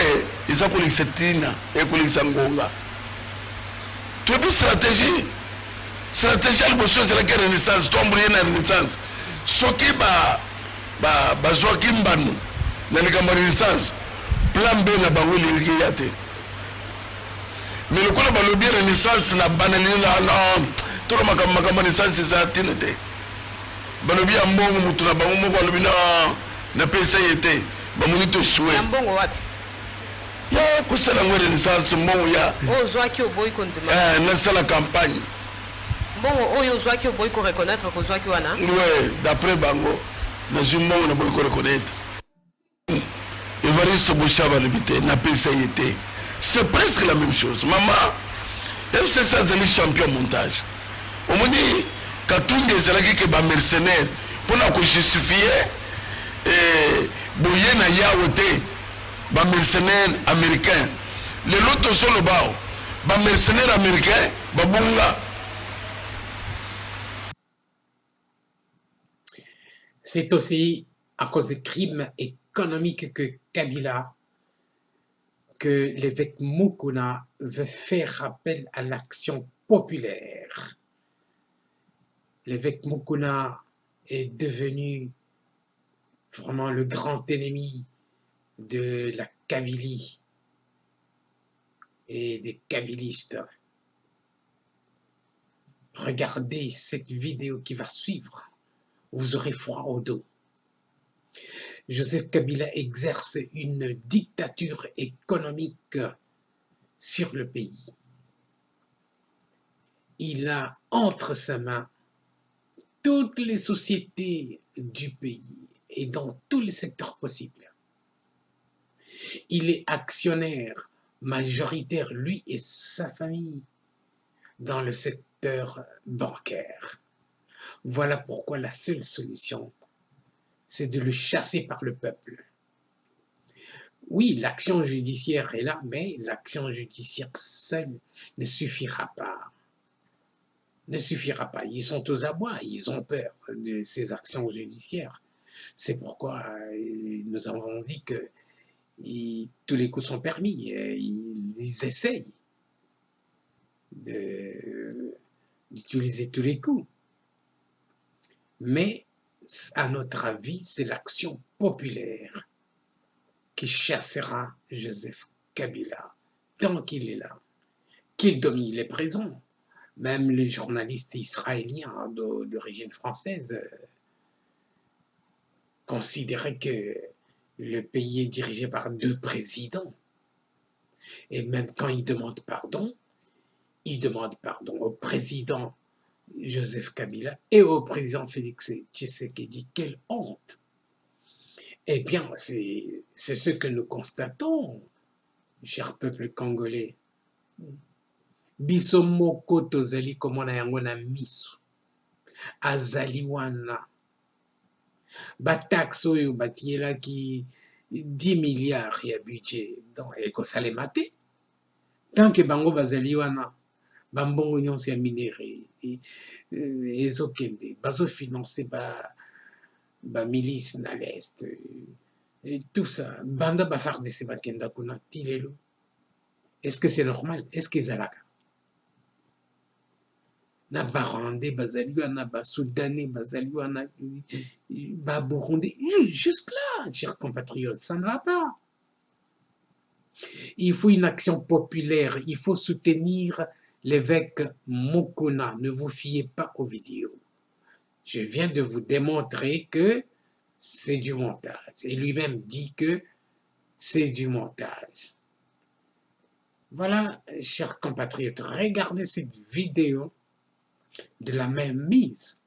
eza kolekisa ntina ekolekisa ngonga. Toyebi stratégie. Stratégie ya liboso ezalaki renaissance toambrie na renaissance. Soki ba- ba- bazwaki mbano na likambo ya renaissance plan b na bango elingi ya te. Me lokola balobi renaissance na banelina no tolo makambo renaissance eza ntina te. Balobi ya mbongo motu na bango moko alobi na napesa ye te bamoni tosue ya kosala yango renaissance mbongo ya. Eh, nasala campagne. Mbongo oyo ozwaki oboyi koreconnaitre kozwaki wana? Ouais d'après bango nazwi mbongo na boyi koreconnaitre evariste bosha balobi te napesa ye te c'est presque la même chose. Mama fcc azali champion montage. Omoni katumbi ezalaki ke bamercenaire mpona kojustifie eh, boye na yawe te bamercenaire américain américain babunga C'est aussi à cause des crimes économiques que Kabila, que l'évêque Mukuna veut faire appel à l'action populaire. L'évêque Mukuna est devenu vraiment le grand ennemi de la Kabylie et des kabylistes. Regardez cette vidéo qui va suivre vous aurez froid au dos. Joseph Kabila exerce une dictature économique sur le pays. Il a entre ses mains toutes les sociétés du pays et dans tous les secteurs possibles. Il est actionnaire majoritaire, lui et sa famille, dans le secteur bancaire. Voilà pourquoi la seule solution, c'est de le chasser par le peuple. Oui, l'action judiciaire est là, mais l'action judiciaire seule ne suffira pas. Ne suffira pas. Ils sont aux abois, ils ont peur de ces actions judiciaires. C'est pourquoi euh, nous avons dit que tous les coups sont permis. Ils, ils essayent d'utiliser tous les coups. Mais, à notre avis, c'est l'action populaire qui chassera Joseph Kabila tant qu'il est là. Qu'il domine les prisons. Même les journalistes israéliens d'o- d'origine française considéraient que le pays est dirigé par deux présidents. Et même quand ils demandent pardon, ils demandent pardon au président Joseph Kabila et au président Félix Tshisekedi. Quelle honte Eh bien, c'est ce que nous constatons, cher peuple congolais. biso moko tozali komona yango na miso azali bataxe oyo batielaki 10 milliards ya budget. Donc ekosalema te tanke bango bazali wana bambongo nyonso ya minere e- e- ezokende bazofinance ba bamilice na leste et tout ça. Banda bafardc bakenda kuna ti est ce que c'est normal? Est ce que ezalaka na bazali wana jusque là chers compatriotes ça ne va pas. Il faut une action populaire il faut soutenir l'évêque Mokona. Ne vous fiez pas aux vidéos. Je viens de vous démontrer que c'est du montage. Et lui-même dit que c'est du montage. Voilà, chers compatriotes, regardez cette vidéo de la même mise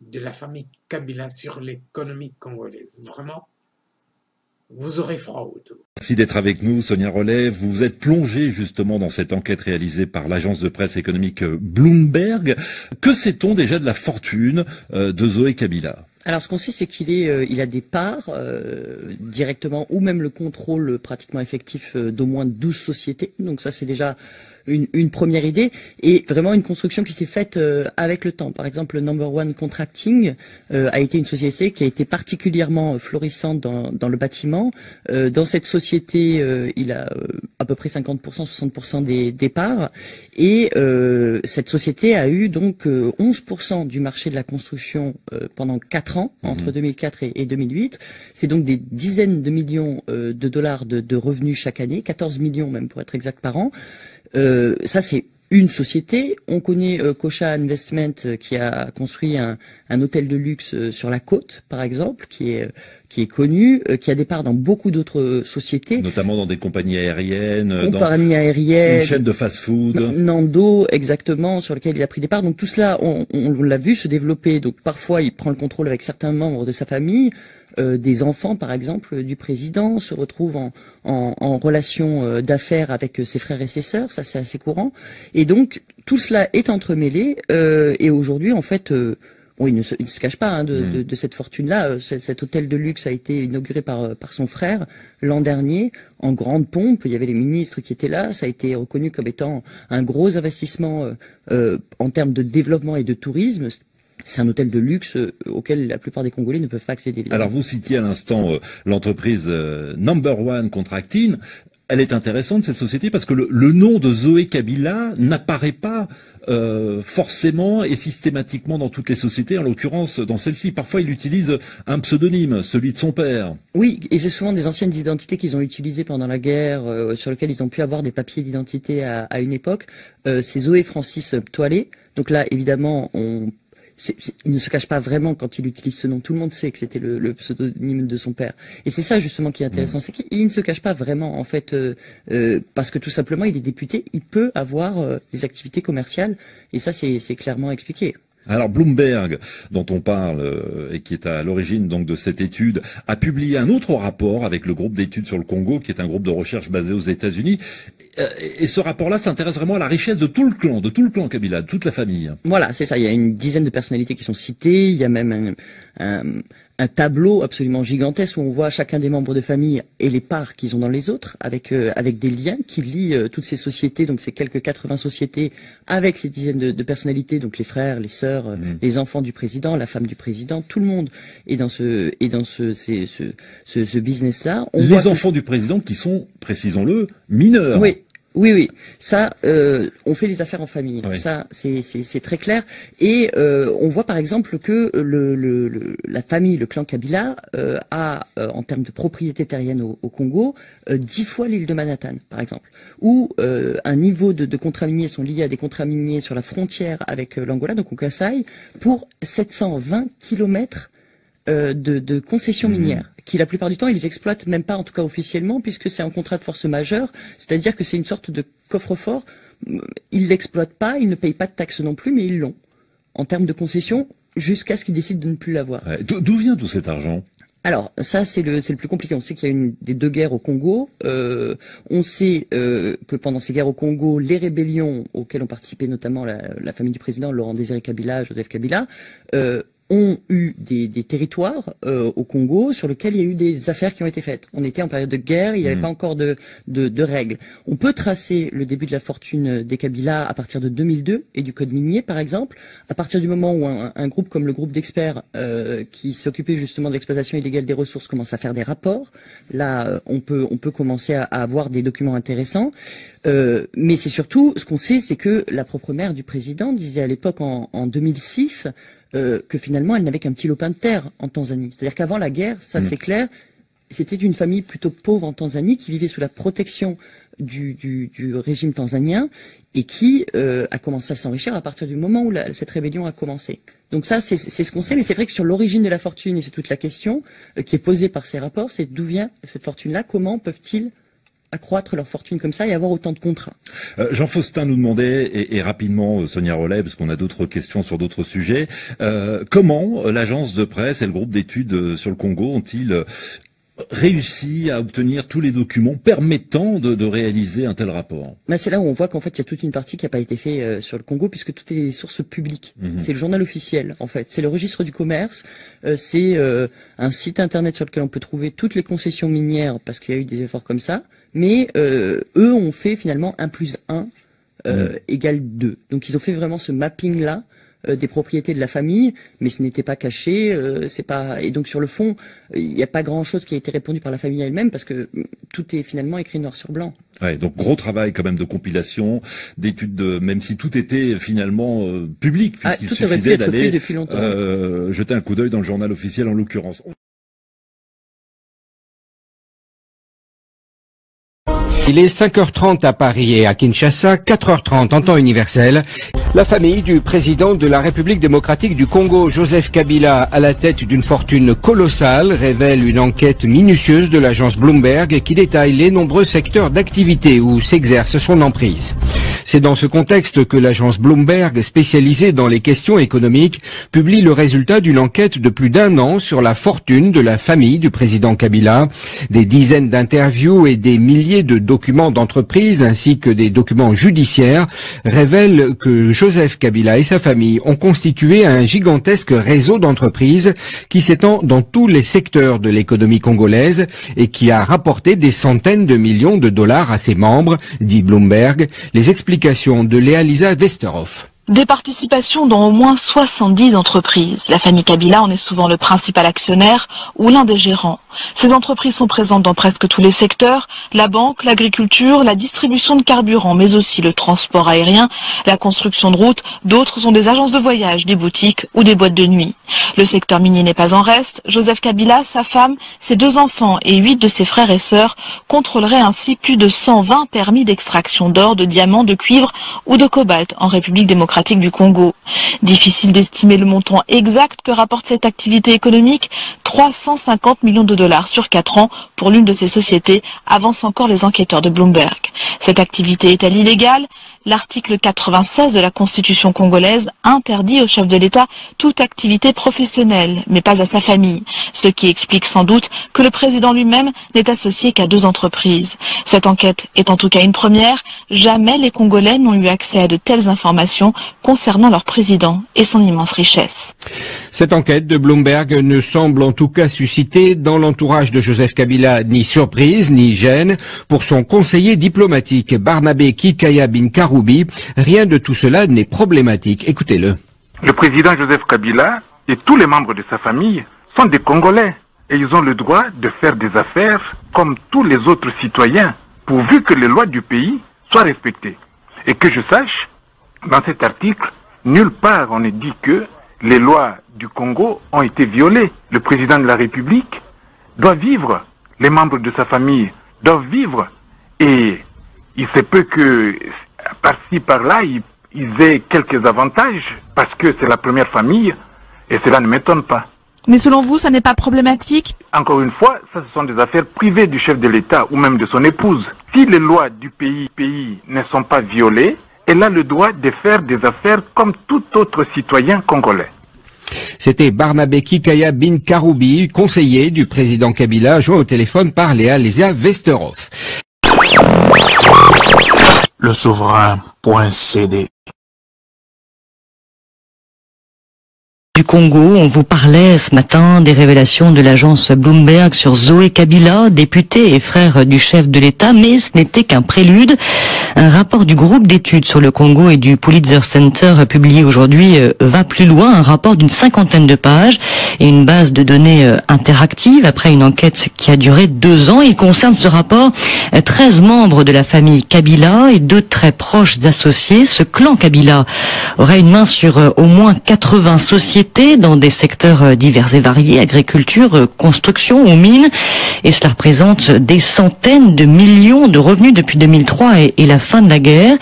de la famille Kabila sur l'économie congolaise. Vraiment, vous aurez froid au dos. Merci d'être avec nous, Sonia Rollet. Vous êtes plongée justement dans cette enquête réalisée par l'agence de presse économique Bloomberg. Que sait-on déjà de la fortune euh, de Zoé Kabila? Alors, ce qu'on sait, c'est qu'il est, euh, il a des parts euh, directement ou même le contrôle pratiquement effectif d'au moins 12 sociétés. Donc ça, c'est déjà une, première idée et vraiment une construction qui s'est faite euh, avec le temps. Par exemple, le Number One Contracting euh, a été une société qui a été particulièrement florissante dans, dans le bâtiment. Euh, dans cette société, il a à peu près 50%, 60% des, des parts et cette société a eu donc 11% du marché de la construction pendant 4 ans, mhm. entre 2004 et, et 2008. C'est donc des dizaines de millions de dollars de, de revenus chaque année, 14 millions même pour être exact par an. Euh, ça, c'est une société. On connaît euh, Investment euh, qui a construit un, hôtel de luxe euh, sur la côte, par exemple, qui est qui est connu, qui a des parts dans beaucoup d'autres sociétés, notamment dans des compagnies aériennes, compagnies aériennes, une chaîne de fast-food, Nando, exactement, sur lequel il a pris des parts. Donc tout cela, on, on l'a vu se développer. Donc parfois, il prend le contrôle avec certains membres de sa famille. Euh, des enfants, par exemple, du président se retrouvent en, en, relation euh, d'affaires avec euh, ses frères et ses sœurs, ça c'est assez courant. Et donc tout cela est entremêlé et aujourd'hui, en fait, Bon, il ne, se, se cache pas hein, mm. de, cette fortune-là. Cet, hôtel de luxe a été inauguré par, par son frère l'an dernier en grande pompe. Il y avait les ministres qui étaient là. Ça a été reconnu comme étant un gros investissement en termes de développement et de tourisme c'est un hôtel de luxe euh, auquel la plupart des Congolais ne peuvent pas accéder. Alors vous citiez à l'instant euh, l'entreprise euh, Number One Contracting. Elle est intéressante cette société parce que le, nom de Zoé Kabila n'apparaît pas forcément et systématiquement dans toutes les sociétés. En l'occurrence, dans celle-ci, parfois il utilise un pseudonyme, celui de son père. Oui, et c'est souvent des anciennes identités qu'ils ont utilisées pendant la guerre, sur lesquelles ils ont pu avoir des papiers d'identité à, à, une époque. c'est Zoé Francis Toilet. Donc là, évidemment, on il ne se cache pas vraiment quand il utilise ce nom. Tout le monde sait que c'était le, pseudonyme de son père. Et c'est ça justement qui est intéressant, mm. c'est qu'il ne se cache pas vraiment en fait, euh, euh, parce que tout simplement il est député, il peut avoir euh, des activités commerciales, et ça c'est clairement expliqué. Alors Bloomberg, dont on parle euh, et qui est à l'origine donc de cette étude, a publié un autre rapport avec le groupe d'études sur le Congo, qui est un groupe de recherche basé aux États-Unis. Euh, et ce rapport-là s'intéresse vraiment à la richesse de tout le clan, de tout le clan Kabila, de toute la famille. Voilà, c'est ça. Il y a une dizaine de personnalités qui sont citées. Il y a même un un tableau absolument gigantesque où on voit chacun des membres de famille et les parts qu'ils ont dans les autres, avec euh, avec des liens qui lient euh, toutes ces sociétés, donc ces quelques 80 sociétés, avec ces dizaines de, personnalités, donc les frères, les sœurs, euh, mmh. les enfants du président, la femme du président, tout le monde est dans ce est dans ce ce, ce, ce business-là. Les enfants du président qui sont, précisons-le, mineurs. Oui, oui, oui. Ça, euh, on fait des affaires en famille. Ça, c'est très clair. Et euh, on voit par exemple que le, la famille, le clan Kabila, euh, a, en termes de propriété terrienne au, Congo, dix fois l'île de Manhattan, par exemple, où un niveau de, de contrats miniers sont liés à des contrats miniers sur la frontière avec l'Angola, donc au Kassai, pour 720 kilomètres de, de concessions mmh. Qui la plupart du temps ils exploitent même pas en tout cas officiellement puisque c'est un contrat de force majeure, c'est-à-dire que c'est une sorte de coffre-fort. Ils l'exploitent pas, ils ne payent pas de taxes non plus, mais ils l'ont en termes de concession jusqu'à ce qu'ils décident de ne plus l'avoir. D'où vient tout cet argent? Alors ça c'est le c'est le plus compliqué. On sait qu'il y a une des deux guerres au Congo. Euh, on sait euh, que pendant ces guerres au Congo, les rébellions auxquelles ont participé notamment la, la famille du président Laurent Désiré Kabila, Joseph Kabila, euh, ont eu des, des territoires euh, au Congo sur lesquels il y a eu des affaires qui ont été faites. On était en période de guerre, il n'y avait mmh. pas encore de, de, de, règles. On peut tracer le début de la fortune des Kabila à partir de 2002 et du code minier, par exemple, à partir du moment où un, un groupe comme le groupe d'experts euh, qui s'occupait justement de l'exploitation illégale des ressources commence à faire des rapports. Là, euh, on peut on peut commencer à, à avoir des documents intéressants. Euh, mais c'est surtout ce qu'on sait, c'est que la propre mère du président disait à l'époque en, en 2006 euh, que finalement elle n'avait qu'un petit lopin de terre en Tanzanie. C'est-à-dire qu'avant la guerre, ça mm. c'est clair, c'était une famille plutôt pauvre en Tanzanie qui vivait sous la protection du, du, du régime tanzanien et qui euh, a commencé à s'enrichir à partir du moment où la, cette rébellion a commencé. Donc ça, c'est ce qu'on sait, mais c'est vrai que sur l'origine de la fortune, et c'est toute la question euh, qui est posée par ces rapports, c'est d'où vient cette fortune-là, comment peuvent-ils accroître leur fortune comme ça et avoir autant de contrats. Euh, Jean Faustin nous demandait, et, et rapidement euh, Sonia Rollet, parce qu'on a d'autres questions sur d'autres sujets, euh, comment l'agence de presse et le groupe d'études sur le Congo ont-ils réussi à obtenir tous les documents permettant de, de réaliser un tel rapport? Bah, c'est là où on voit qu'en fait il y a toute une partie qui n'a pas été faite euh, sur le Congo puisque tout est des sources publiques. Mhm. C'est le journal officiel en fait, c'est le registre du commerce, euh, c'est euh, un site internet sur lequel on peut trouver toutes les concessions minières parce qu'il y a eu des efforts comme ça, mais euh, eux ont fait finalement 1 plus 1 euh, Mhm. égale 2. Donc ils ont fait vraiment ce mapping là euh, des propriétés de la famille, mais ce n'était pas caché, euh, c'est pas et donc sur le fond, il n'y a pas grand chose qui a été répondu par la famille elle-même parce que mm, tout est finalement écrit noir sur blanc. Ouais, donc gros travail quand même de compilation, d'études, de, même si tout était finalement euh, public, Ah, puisqu'il pu suffisait d'aller euh, jeter un coup d'œil dans le journal officiel en l'occurrence. Il est 5h30 à Paris et à Kinshasa, 4h30 en temps universel. La famille du président de la République démocratique du Congo, Joseph Kabila, à la tête d'une fortune colossale, révèle une enquête minutieuse de l'agence Bloomberg qui détaille les nombreux secteurs d'activité où s'exerce son emprise. C'est dans ce contexte que l'agence Bloomberg, spécialisée dans les questions économiques, publie le résultat d'une enquête de plus d'un an sur la fortune de la famille du président Kabila. Des dizaines d'interviews et des milliers de documents d'entreprise ainsi que des documents judiciaires révèlent que Kabila et sa famille ont constitué un gigantesque réseau d'entreprises qui s'étend dans tous les secteurs de l'économie congolaise et qui a rapporté des centaines de millions de dollars à ses membres, dit Bloomberg. Les explications de Léa Lisa Westerhoff. Des participations dans au moins 70 entreprises. La famille Kabila en est souvent le principal actionnaire ou l'un des gérants. Ces entreprises sont présentes dans presque tous les secteurs, la banque, l'agriculture, la distribution de carburant, mais aussi le transport aérien, la construction de routes. D'autres sont des agences de voyage, des boutiques ou des boîtes de nuit. Le secteur minier n'est pas en reste. Joseph Kabila, sa femme, ses deux enfants et huit de ses frères et sœurs contrôleraient ainsi plus de 120 permis d'extraction d'or, de diamants, de cuivre ou de cobalt en République démocratique du Congo. Difficile d'estimer le montant exact que rapporte cette activité économique, 350 millions de dollars sur 4 ans pour l'une de ces sociétés, avancent encore les enquêteurs de Bloomberg. Cette activité est-elle illégale? L'article 96 de la Constitution congolaise interdit au chef de l'État toute activité professionnelle, mais pas à sa famille, ce qui explique sans doute que le président lui-même n'est associé qu'à deux entreprises. Cette enquête est en tout cas une première. Jamais les Congolais n'ont eu accès à de telles informations concernant leur président et son immense richesse. Cette enquête de Bloomberg ne semble en tout cas susciter dans l'entourage de Joseph Kabila ni surprise ni gêne. Pour son conseiller diplomatique Barnabé Kikaya Bin Rien de tout cela n'est problématique. Écoutez-le. Le président Joseph Kabila et tous les membres de sa famille sont des Congolais et ils ont le droit de faire des affaires comme tous les autres citoyens, pourvu que les lois du pays soient respectées. Et que je sache, dans cet article, nulle part on ne dit que les lois du Congo ont été violées. Le président de la République doit vivre, les membres de sa famille doivent vivre, et il se peut que par-ci, par-là, ils, ils aient quelques avantages, parce que c'est la première famille, et cela ne m'étonne pas. Mais selon vous, ça n'est pas problématique? Encore une fois, ça ce sont des affaires privées du chef de l'État ou même de son épouse. Si les lois du pays, pays ne sont pas violées, elle a le droit de faire des affaires comme tout autre citoyen congolais. C'était Barnabé Kikaya Bin Karoubi, conseiller du président Kabila, joint au téléphone par Léa Lézia Westerhoff. Le souverain.cd du Congo. On vous parlait ce matin des révélations de l'agence Bloomberg sur Zoé Kabila, député et frère du chef de l'État, mais ce n'était qu'un prélude. Un rapport du groupe d'études sur le Congo et du Pulitzer Center publié aujourd'hui euh, va plus loin, un rapport d'une cinquantaine de pages et une base de données euh, interactive après une enquête qui a duré deux ans. Il concerne ce rapport euh, 13 membres de la famille Kabila et deux très proches associés. Ce clan Kabila aurait une main sur euh, au moins 80 sociétés dans des secteurs euh, divers et variés, agriculture, euh, construction ou mines. Et cela représente des centaines de millions de revenus depuis 2003 et, et la fin de la guerre.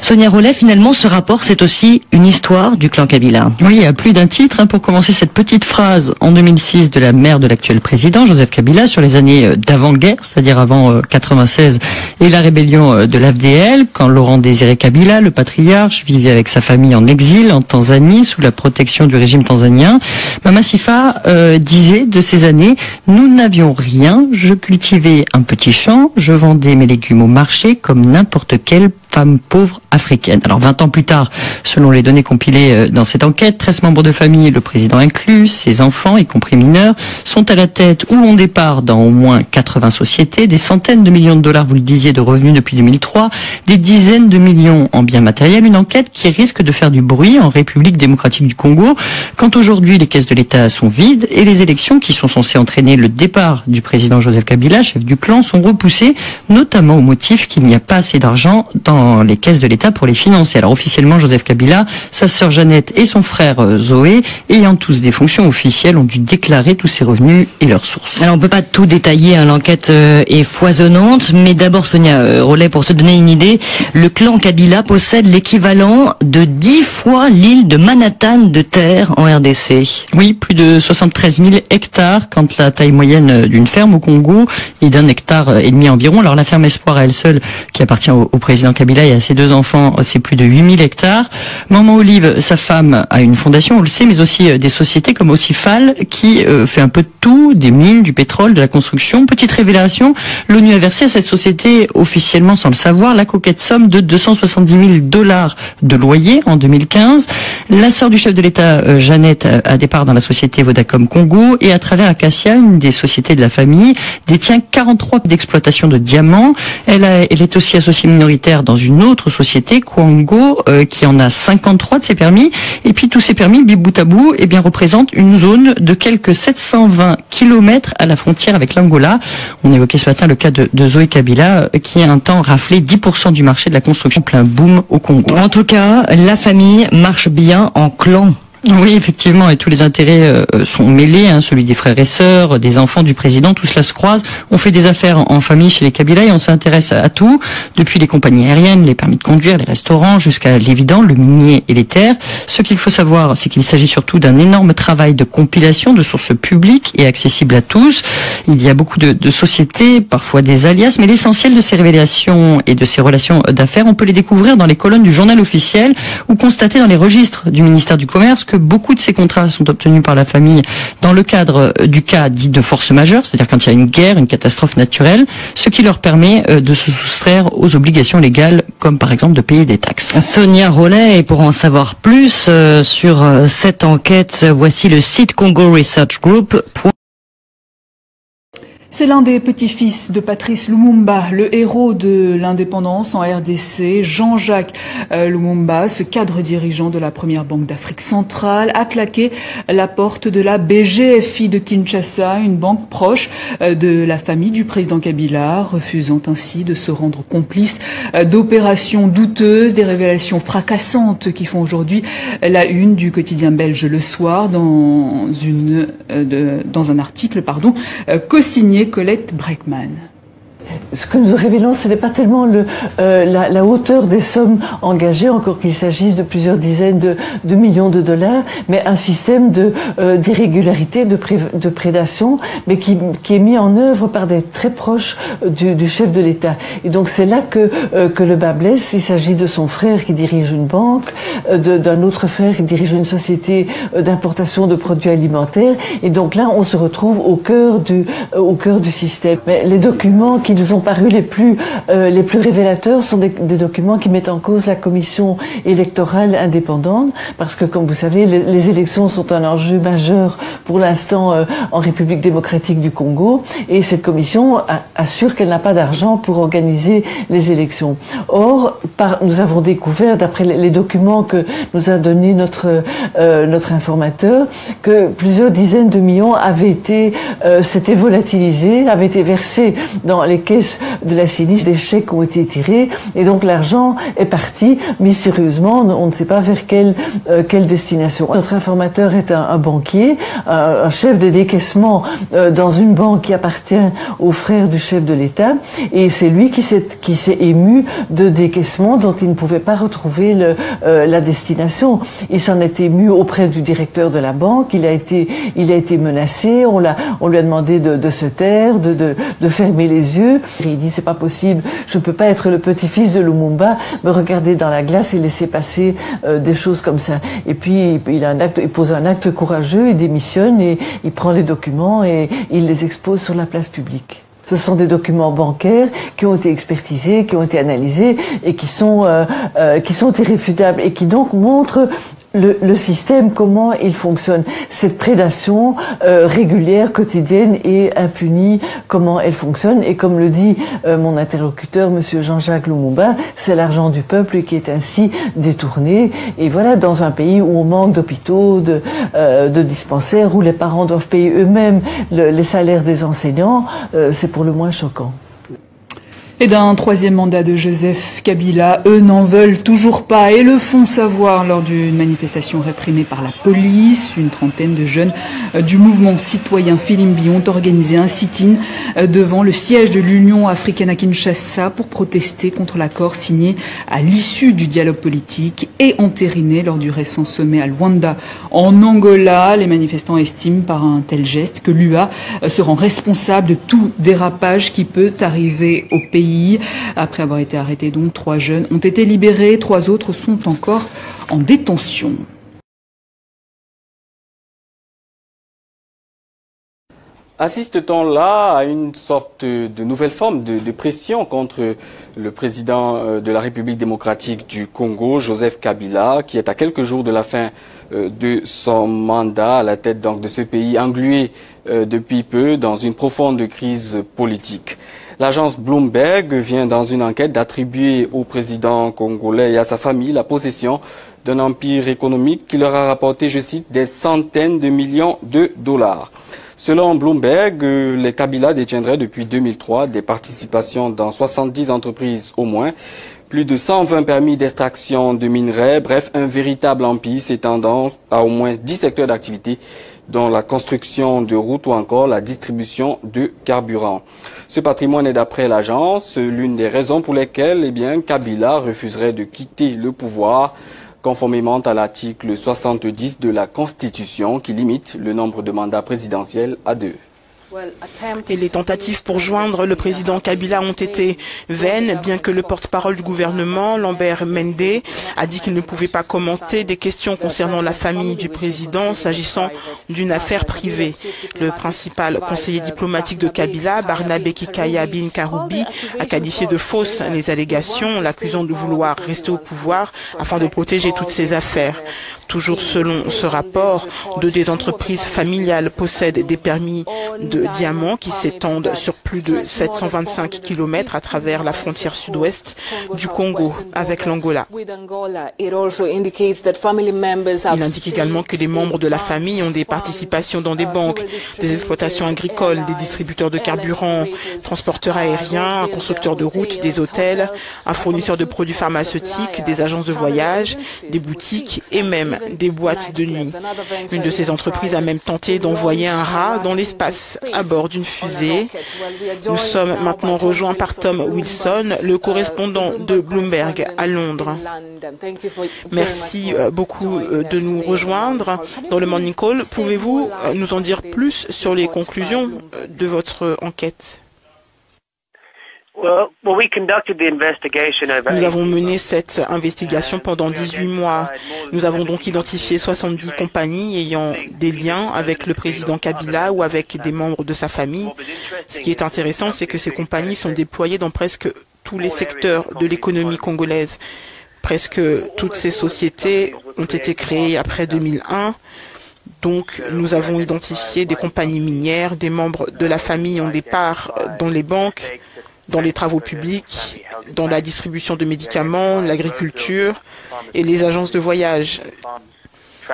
Sonia Rollet, finalement, ce rapport, c'est aussi une histoire du clan Kabila. Oui, à plus d'un titre, hein, pour commencer cette petite phrase en 2006 de la mère de l'actuel président, Joseph Kabila, sur les années euh, d'avant-guerre, c'est-à-dire avant, euh, 96 et la rébellion euh, de l'AFDL, quand Laurent Désiré Kabila, le patriarche, vivait avec sa famille en exil en Tanzanie, sous la protection du régime tanzanien. Mama Sifa euh, disait de ces années, nous n'avions rien, je cultivais un petit champ, je vendais mes légumes au marché comme n'importe quelle femme pauvre africaine. Alors 20 ans plus tard, selon les données compilées euh, dans cette enquête, 13 membres de famille, le président inclus, ses enfants, y compris mineurs, sont à la tête ou ont départ dans au moins 80 sociétés, des centaines de millions de dollars, vous le disiez, de revenus depuis 2003, des dizaines de millions en biens matériels, une enquête qui risque de faire du bruit en République démocratique du Congo, quand aujourd'hui les caisses de l'État sont vides et les élections qui sont censées entraîner le départ du président Joseph Kabila, chef du clan, sont repoussées, notamment au motif qu'il n'y a pas assez d'argent dans les caisses de l'État pour les financer. Alors officiellement, Joseph Kabila, sa sœur Jeannette et son frère euh, Zoé, ayant tous des fonctions officielles, ont dû déclarer tous ces revenus et leurs sources. Alors on peut pas tout détailler, hein, l'enquête euh, est foisonnante, mais d'abord Sonia euh, Rollet, pour se donner une idée, le clan Kabila possède l'équivalent de 10 fois l'île de Manhattan de terre en RDC. Oui, plus de 73 000 hectares, quand la taille moyenne d'une ferme au Congo est d'un hectare et demi environ. Alors la ferme Espoir à elle seule, qui appartient au, au président Kabila, et à ses deux enfants, c'est plus de 8000 hectares. Maman Olive, sa femme, a une fondation, on le sait, mais aussi euh, des sociétés comme Ocifal, qui euh, fait un peu de tout, des mines, du pétrole, de la construction. Petite révélation, l'ONU a versé à cette société, officiellement sans le savoir, la coquette somme de 270 000 dollars de loyer en 2015. La sœur du chef de l'État, euh, Jeannette, a, a départ dans la société Vodacom Congo et à travers Acacia, une des sociétés de la famille, détient 43 d'exploitation de diamants. Elle, elle est aussi associée minoritaire dans une autre société, Kwango, euh, qui en a 53 de ses permis. Et puis tous ces permis, mis bout à eh bien, représentent une zone de quelques 720 kilomètres à la frontière avec l'Angola. On évoquait ce matin le cas de, de Zoé Kabila, euh, qui a un temps raflé 10% du marché de la construction, plein boom au Congo. En tout cas, la famille marche bien en clan. Oui, effectivement, et tous les intérêts euh, sont mêlés, hein, celui des frères et sœurs, des enfants du président, tout cela se croise. On fait des affaires en, famille chez les Kabila et on s'intéresse à, à tout, depuis les compagnies aériennes, les permis de conduire, les restaurants, jusqu'à l'évident, le minier et les terres. Ce qu'il faut savoir, c'est qu'il s'agit surtout d'un énorme travail de compilation de sources publiques et accessibles à tous. Il y a beaucoup de, de sociétés, parfois des alias, mais l'essentiel de ces révélations et de ces relations d'affaires, on peut les découvrir dans les colonnes du journal officiel ou constater dans les registres du ministère du Commerce que beaucoup de ces contrats sont obtenus par la famille dans le cadre euh, du cas dit de force majeure, c'est-à-dire quand il y a une guerre, une catastrophe naturelle, ce qui leur permet euh, de se soustraire aux obligations légales, comme par exemple de payer des taxes. Sonia Rollet, et pour en savoir plus euh, sur cette enquête, voici le site Congo Research Group. C'est l'un des petits-fils de Patrice Lumumba, le héros de l'indépendance en RDC. Jean-Jacques euh, Lumumba, ce cadre dirigeant de la première banque d'Afrique centrale, a claqué la porte de la BGFI de Kinshasa, une banque proche euh, de la famille du président Kabila, refusant ainsi de se rendre complice euh, d'opérations douteuses, des révélations fracassantes qui font aujourd'hui la une du quotidien belge Le Soir dans, un article euh, co-signé Colette Breckman. Ce que nous révélons, ce n'est pas tellement le, euh, la, hauteur des sommes engagées, encore qu'il s'agisse de plusieurs dizaines de, millions de dollars, mais un système de euh, d'irrégularité, de, pré- de prédation, mais qui, est mis en œuvre par des très proches euh, du, chef de l'État. Et donc c'est là que, que le bas blesse. Il s'agit de son frère qui dirige une banque, d'un autre frère qui dirige une société d'importation de produits alimentaires. Et donc là, on se retrouve au cœur du, au cœur du système. Mais les documents qui nous ont paru les plus, euh, les plus révélateurs sont des, documents qui mettent en cause la commission électorale indépendante, parce que, comme vous savez, les, élections sont un enjeu majeur pour l'instant euh, en République démocratique du Congo, et cette commission assure qu'elle n'a pas d'argent pour organiser les élections. Or, nous avons découvert, d'après les, documents que nous a donné notre, euh, notre informateur, que plusieurs dizaines de millions avaient été, s'étaient volatilisés, avaient été versés dans les de la CINIS, des chèques ont été tirés et donc l'argent est parti mystérieusement, on ne sait pas vers quelle, euh, quelle destination. Notre informateur est un, banquier, un chef de décaissement euh, dans une banque qui appartient au frère du chef de l'État et c'est lui qui s'est qui s'est ému de décaissement dont il ne pouvait pas retrouver le, euh, la destination. Il s'en est ému auprès du directeur de la banque, il a été il a été menacé, on l'a on lui a demandé de, de se taire, de, de, de fermer les yeux. Il dit c'est pas possible, je peux pas être le petit-fils de Lumumba, me regarder dans la glace et laisser passer euh, des choses comme ça. Et puis il pose un acte courageux, il démissionne et il prend les documents et il les expose sur la place publique. Ce sont des documents bancaires qui ont été expertisés, qui ont été analysés et qui sont euh, euh, qui sont irréfutables et qui donc montrent le, le, système, comment il fonctionne, cette prédation euh, régulière, quotidienne et impunie, comment elle fonctionne. Et comme le dit euh, mon interlocuteur, Monsieur Jean-Jacques Lumumba, c'est l'argent du peuple qui est ainsi détourné. Et voilà, dans un pays où on manque d'hôpitaux, de, euh, de, dispensaires, où les parents doivent payer eux-mêmes les salaires des enseignants, c'est pour le moins choquant. Et d'un troisième mandat de Joseph Kabila, eux n'en veulent toujours pas et le font savoir lors d'une manifestation réprimée par la police. Une trentaine de jeunes euh, du mouvement citoyen Filimbi ont organisé un sit-in euh, devant le siège de l'Union africaine à Kinshasa pour protester contre l'accord signé à l'issue du dialogue politique et entériné lors du récent sommet à Luanda en Angola. Les manifestants estiment par un tel geste que l'UA euh, se rend responsable de tout dérapage qui peut arriver au pays après avoir été arrêtés, donc trois jeunes ont été libérés, trois autres sont encore en détention. Assiste-t-on là à une sorte de nouvelle forme de, pression contre le président euh, de la République démocratique du Congo, Joseph Kabila, qui est à quelques jours de la fin euh, de son mandat à la tête de ce pays englué euh, depuis peu dans une profonde crise politique? L'agence Bloomberg vient dans une enquête d'attribuer au président congolais et à sa famille la possession d'un empire économique qui leur a rapporté, je cite, des centaines de millions de dollars. Selon Bloomberg, les Kabila détiendraient depuis 2003 des participations dans 70 entreprises au moins, plus de 120 permis d'extraction de minerais, bref, un véritable empire s'étendant à au moins 10 secteurs d'activité dont la construction de routes ou encore la distribution de carburant. Ce patrimoine est d'après l'agence l'une des raisons pour lesquelles eh bien, Kabila refuserait de quitter le pouvoir conformément à l'article 70 de la Constitution qui limite le nombre de mandats présidentiels à deux. Et les tentatives pour joindre le président Kabila ont été vaines, bien que le porte-parole du gouvernement, Lambert Mende, a dit qu'il ne pouvait pas commenter des questions concernant la famille du président s'agissant d'une affaire privée. Le principal conseiller diplomatique de Kabila, Barnabé Kikaya Bin Karoubi, a qualifié de fausses les allégations, l'accusant de vouloir rester au pouvoir afin de protéger toutes ses affaires. Toujours selon ce rapport, deux des entreprises familiales possèdent des permis de diamants qui s'étendent sur plus de 725 km à travers la frontière sud-ouest du Congo avec l'Angola. Il indique également que les membres de la famille ont des participations dans des banques, des exploitations agricoles, des distributeurs de carburant, transporteurs aériens, un constructeur de routes, des hôtels, un fournisseur de produits pharmaceutiques, des agences de voyage, des boutiques et même des boîtes de nuit. Une de ces entreprises a même tenté d'envoyer un rat dans l'espace à bord d'une fusée. Nous sommes maintenant rejoints par Tom Wilson, le correspondant de Bloomberg à Londres. Merci euh, beaucoup euh, de nous rejoindre dans le Morning Call. Pouvez-vous euh, nous en dire plus sur les conclusions de votre enquête? Nous avons mené cette investigation pendant 18 mois. Nous avons donc identifié 70 compagnies ayant des liens avec le président Kabila ou avec des membres de sa famille. Ce qui est intéressant, c'est que ces compagnies sont déployées dans presque tous les secteurs de l'économie congolaise. Presque toutes ces sociétés ont été créées après 2001. Donc, nous avons identifié des compagnies minières, des membres de la famille ont des parts dans les banques, dans les travaux publics, dans la distribution de médicaments, l'agriculture et les agences de voyage.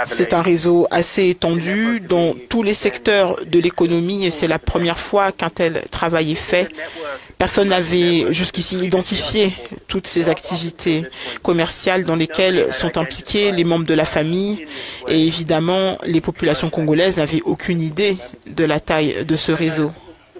C'est un réseau assez étendu dans tous les secteurs de l'économie et c'est la première fois qu'un tel travail est fait. Personne n'avait jusqu'ici identifié toutes ces activités commerciales dans lesquelles sont impliqués les membres de la famille et évidemment les populations congolaises n'avaient aucune idée de la taille de ce réseau.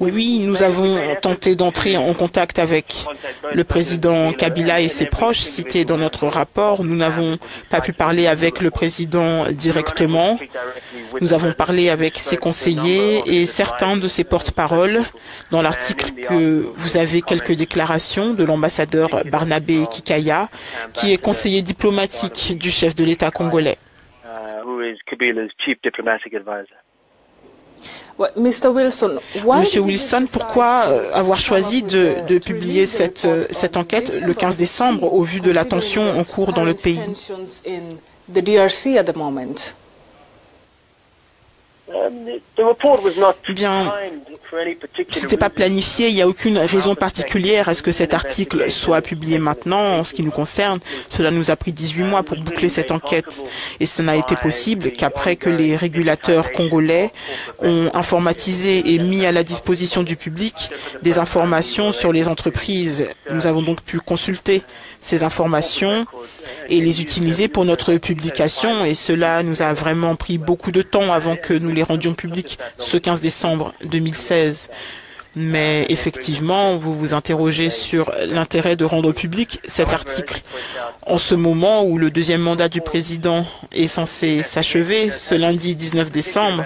oui, nous avons tenté d'entrer en contact avec le président Kabila et ses proches cités dans notre rapport. Nous n'avons pas pu parler avec le président directement. Nous avons parlé avec ses conseillers et certains de ses porte-paroles. Dans l'article que vous avez quelques déclarations de l'ambassadeur Barnabé Kikaya, qui est conseiller diplomatique du chef de l'État congolais. Monsieur Wilson, pourquoi euh, avoir choisi de, de publier cette, euh, cette enquête le 15 décembre au vu de la tension en cours dans le pays? Bien, c'était pas planifié, il n'y a aucune raison particulière à ce que cet article soit publié maintenant. En ce qui nous concerne, cela nous a pris 18 mois pour boucler cette enquête. Et ça n'a été possible qu'après que les régulateurs congolais ont informatisé et mis à la disposition du public des informations sur les entreprises. Nous avons donc pu consulter ces informations et les utiliser pour notre publication. Et cela nous a vraiment pris beaucoup de temps avant que nous les rendions publics ce 15 décembre 2016. Mais effectivement, vous vous interrogez sur l'intérêt de rendre public cet article en ce moment où le deuxième mandat du président est censé s'achever, ce lundi 19 décembre.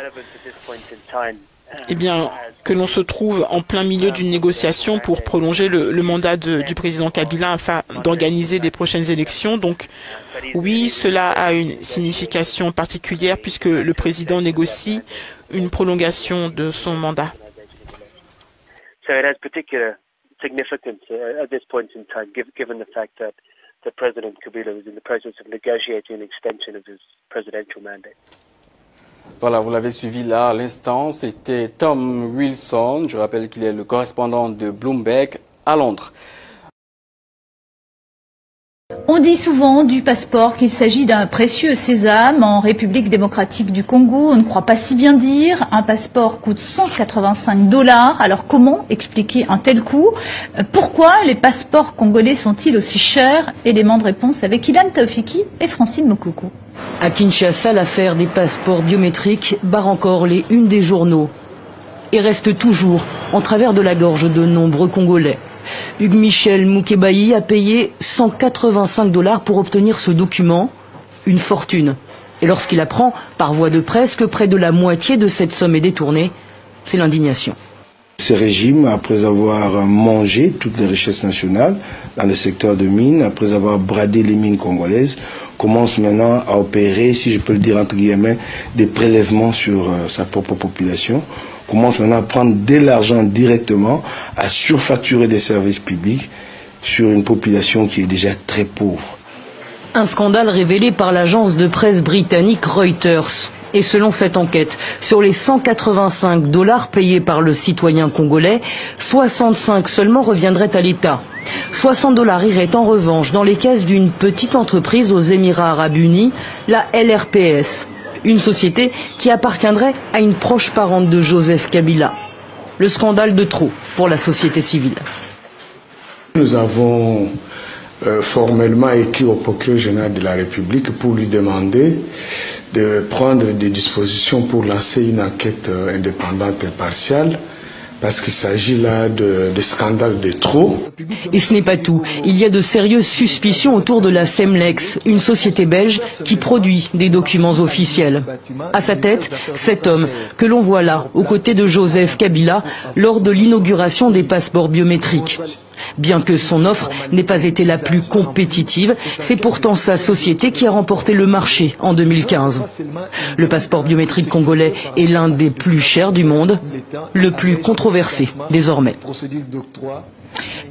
Eh bien, que l'on se trouve en plein milieu d'une négociation pour prolonger le, mandat du président Kabila afin d'organiser les prochaines élections. Donc, oui, cela a une signification particulière puisque le président négocie une prolongation de son mandat. President Kabila was in the process of negotiating an extension of his presidential mandate. Voilà, vous l'avez suivi là à l'instant, c'était Tom Wilson, je rappelle qu'il est le correspondant de Bloomberg à Londres. On dit souvent du passeport qu'il s'agit d'un précieux sésame. En République démocratique du Congo, on ne croit pas si bien dire. Un passeport coûte 185 dollars. Alors comment expliquer un tel coût? Pourquoi les passeports congolais sont-ils aussi chers? Élément de réponse avec Ilan Taufiki et Francine Mokoko. À Kinshasa, l'affaire des passeports biométriques barre encore les unes des journaux et reste toujours en travers de la gorge de nombreux Congolais. Hugues Michel Moukebaï a payé 185 dollars pour obtenir ce document, une fortune. Et lorsqu'il apprend, par voie de presse, que près de la moitié de cette somme est détournée, c'est l'indignation. Ce régime, après avoir mangé toutes les richesses nationales dans le secteur de mines, après avoir bradé les mines congolaises, commence maintenant à opérer, si je peux le dire entre guillemets, des prélèvements sur euh, sa propre population, commence maintenant à prendre de l'argent directement, à surfacturer des services publics sur une population qui est déjà très pauvre. Un scandale révélé par l'agence de presse britannique Reuters. Et selon cette enquête, sur les 185 dollars payés par le citoyen congolais, 65 seulement reviendraient à l'État. 60 dollars iraient en revanche dans les caisses d'une petite entreprise aux Émirats arabes unis, la LRPS, une société qui appartiendrait à une proche parente de Joseph Kabila. Le scandale de trop pour la société civile. Nous avons euh, formellement écrit au procureur général de la République pour lui demander de prendre des dispositions pour lancer une enquête euh, indépendante et partiale parce qu'il s'agit là de, de scandales de trop. Et ce n'est pas tout. Il y a de sérieuses suspicions autour de la Semlex, une société belge qui produit des documents officiels. À sa tête, cet homme que l'on voit là, aux côtés de Joseph Kabila, lors de l'inauguration des passeports biométriques. Bien que son offre n'ait pas été la plus compétitive, c'est pourtant sa société qui a remporté le marché en 2015. Le passeport biométrique congolais est l'un des plus chers du monde, le plus controversé désormais.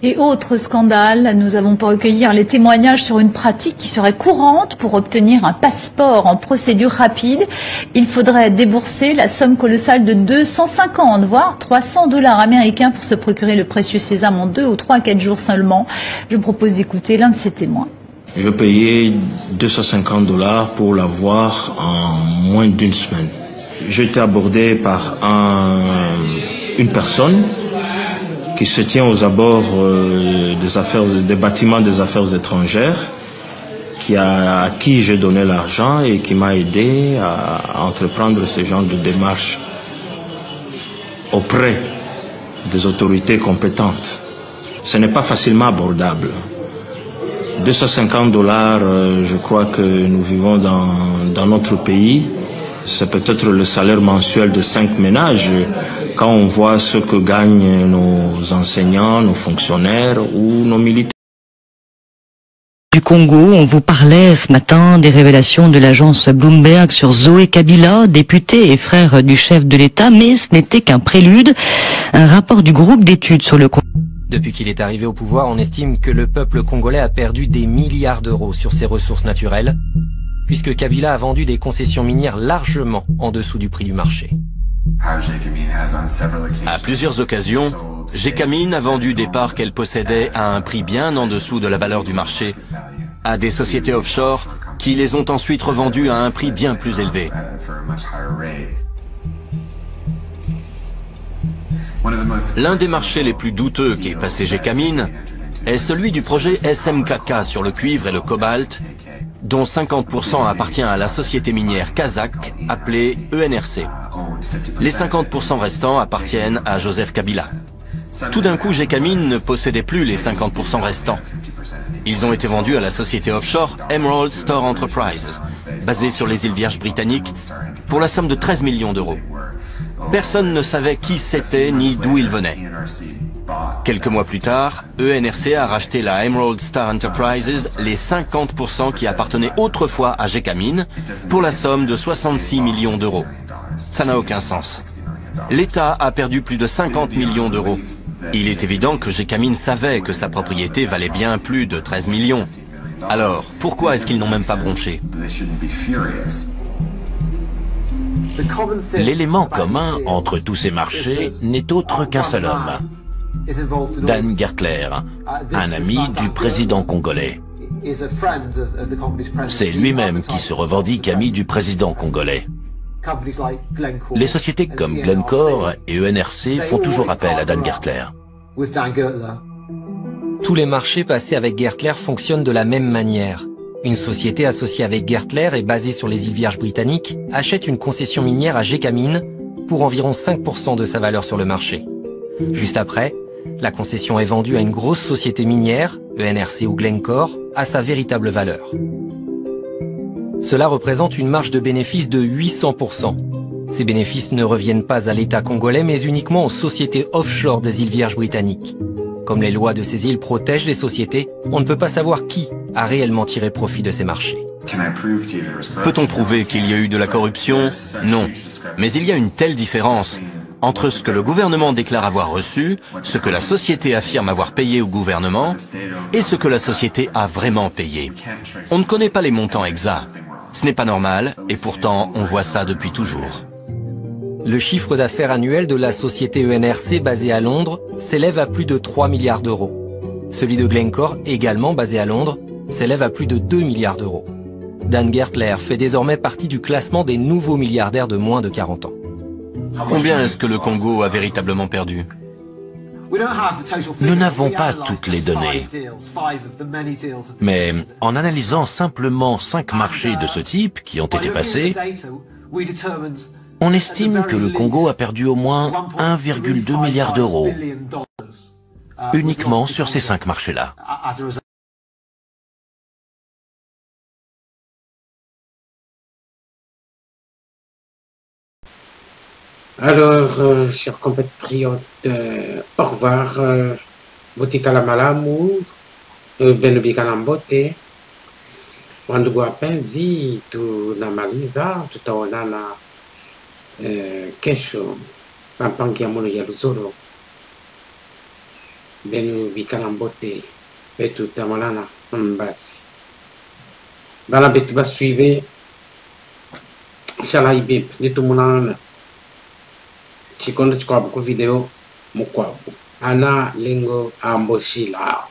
Et autre scandale, nous avons pour recueillir les témoignages sur une pratique qui serait courante pour obtenir un passeport en procédure rapide. Il faudrait débourser la somme colossale de 250 voire 300 dollars américains pour se procurer le précieux sésame en deux ou trois, quatre jours seulement. Je propose d'écouter l'un de ces témoins. Je payais 250 dollars pour l'avoir en moins d'une semaine. Été abordé par un, une personne qui se tient aux abords euh, des, affaires, des bâtiments des affaires étrangères, qui a, à qui j'ai donné l'argent et qui m'a aidé à, à entreprendre ce genre de démarche auprès des autorités compétentes. Ce n'est pas facilement abordable. 250 dollars, euh, je crois que nous vivons dans, dans notre pays. C'est peut-être le salaire mensuel de cinq ménages quand on voit ce que gagnent nos enseignants, nos fonctionnaires ou nos militaires. du Congo. On vous parlait ce matin des révélations de l'agence Bloomberg sur Zoé Kabila, député et frère du chef de l'État, mais ce n'était qu'un prélude. Un rapport du groupe d'études sur le Congo. Depuis qu'il est arrivé au pouvoir, on estime que le peuple congolais a perdu des milliards d'euros sur ses ressources naturelles, puisque Kabila a vendu des concessions minières largement en dessous du prix du marché. À plusieurs occasions, Gécamine a vendu des parts qu'elle possédait à un prix bien en dessous de la valeur du marché à des sociétés offshore qui les ont ensuite revendues à un prix bien plus élevé. L'un des marchés les plus douteux qui est passé Gécamine est celui du projet SMKK sur le cuivre et le cobalt, dont 50% appartient à la société minière kazakh appelée ENRC. Les 50% restants appartiennent à Joseph Kabila. Tout d'un coup, Gécamine ne possédait plus les 50% restants. Ils ont été vendus à la société offshore Emerald Store Enterprises, basée sur les îles Vierges britanniques, pour la somme de 13 millions d'euros. Personne ne savait qui c'était ni d'où il venait. Quelques mois plus tard, ENRC a racheté la Emerald Star Enterprises, les 50% qui appartenaient autrefois à Gécamine, pour la somme de 66 millions d'euros. Ça n'a aucun sens. L'État a perdu plus de 50 millions d'euros. Il est évident que Gécamine savait que sa propriété valait bien plus de 13 millions. Alors, pourquoi est-ce qu'ils n'ont même pas bronché? L'élément commun entre tous ces marchés n'est autre qu'un seul homme. Dan Gertler, un ami du président congolais. C'est lui-même qui se revendique ami du président congolais. Les sociétés comme Glencore et ENRC font toujours appel à Dan Gertler. Tous les marchés passés avec Gertler fonctionnent de la même manière. Une société associée avec Gertler et basée sur les îles Vierges britanniques achète une concession minière à Gécamine pour environ 5% de sa valeur sur le marché. Juste après, la concession est vendue à une grosse société minière, ENRC ou Glencore, à sa véritable valeur. Cela représente une marge de bénéfice de 800%. Ces bénéfices ne reviennent pas à l'État congolais mais uniquement aux sociétés offshore des îles Vierges britanniques. Comme les lois de ces îles protègent les sociétés, on ne peut pas savoir qui a réellement tiré profit de ces marchés. Peut-on prouver qu'il y a eu de la corruption? Non. Mais il y a une telle différence entre ce que le gouvernement déclare avoir reçu, ce que la société affirme avoir payé au gouvernement, et ce que la société a vraiment payé. On ne connaît pas les montants exacts. Ce n'est pas normal, et pourtant on voit ça depuis toujours. Le chiffre d'affaires annuel de la société ENRC basée à Londres s'élève à plus de 3 milliards d'euros. Celui de Glencore, également basé à Londres, s'élève à plus de 2 milliards d'euros. Dan Gertler fait désormais partie du classement des nouveaux milliardaires de moins de 40 ans. Combien est-ce que le Congo a véritablement perdu Nous n'avons pas toutes les données. Mais en analysant simplement cinq marchés de ce type qui ont été passés, on estime que le Congo a perdu au moins 1,2 milliard d'euros uniquement sur ces cinq marchés-là. Alors, euh, chers compatriotes, euh, au revoir. Euh, Butikala malamu, euh, benubika na mbote. Wandugu wapenzi, tunamaliza, tutaonana kesho pampangi ya ya Luzoro. benu bikala mbote betu tamalana mbasi bala betu ibimp nitumunana chikondo chikwabo ku video mukwabo. Ana lingo ambo shila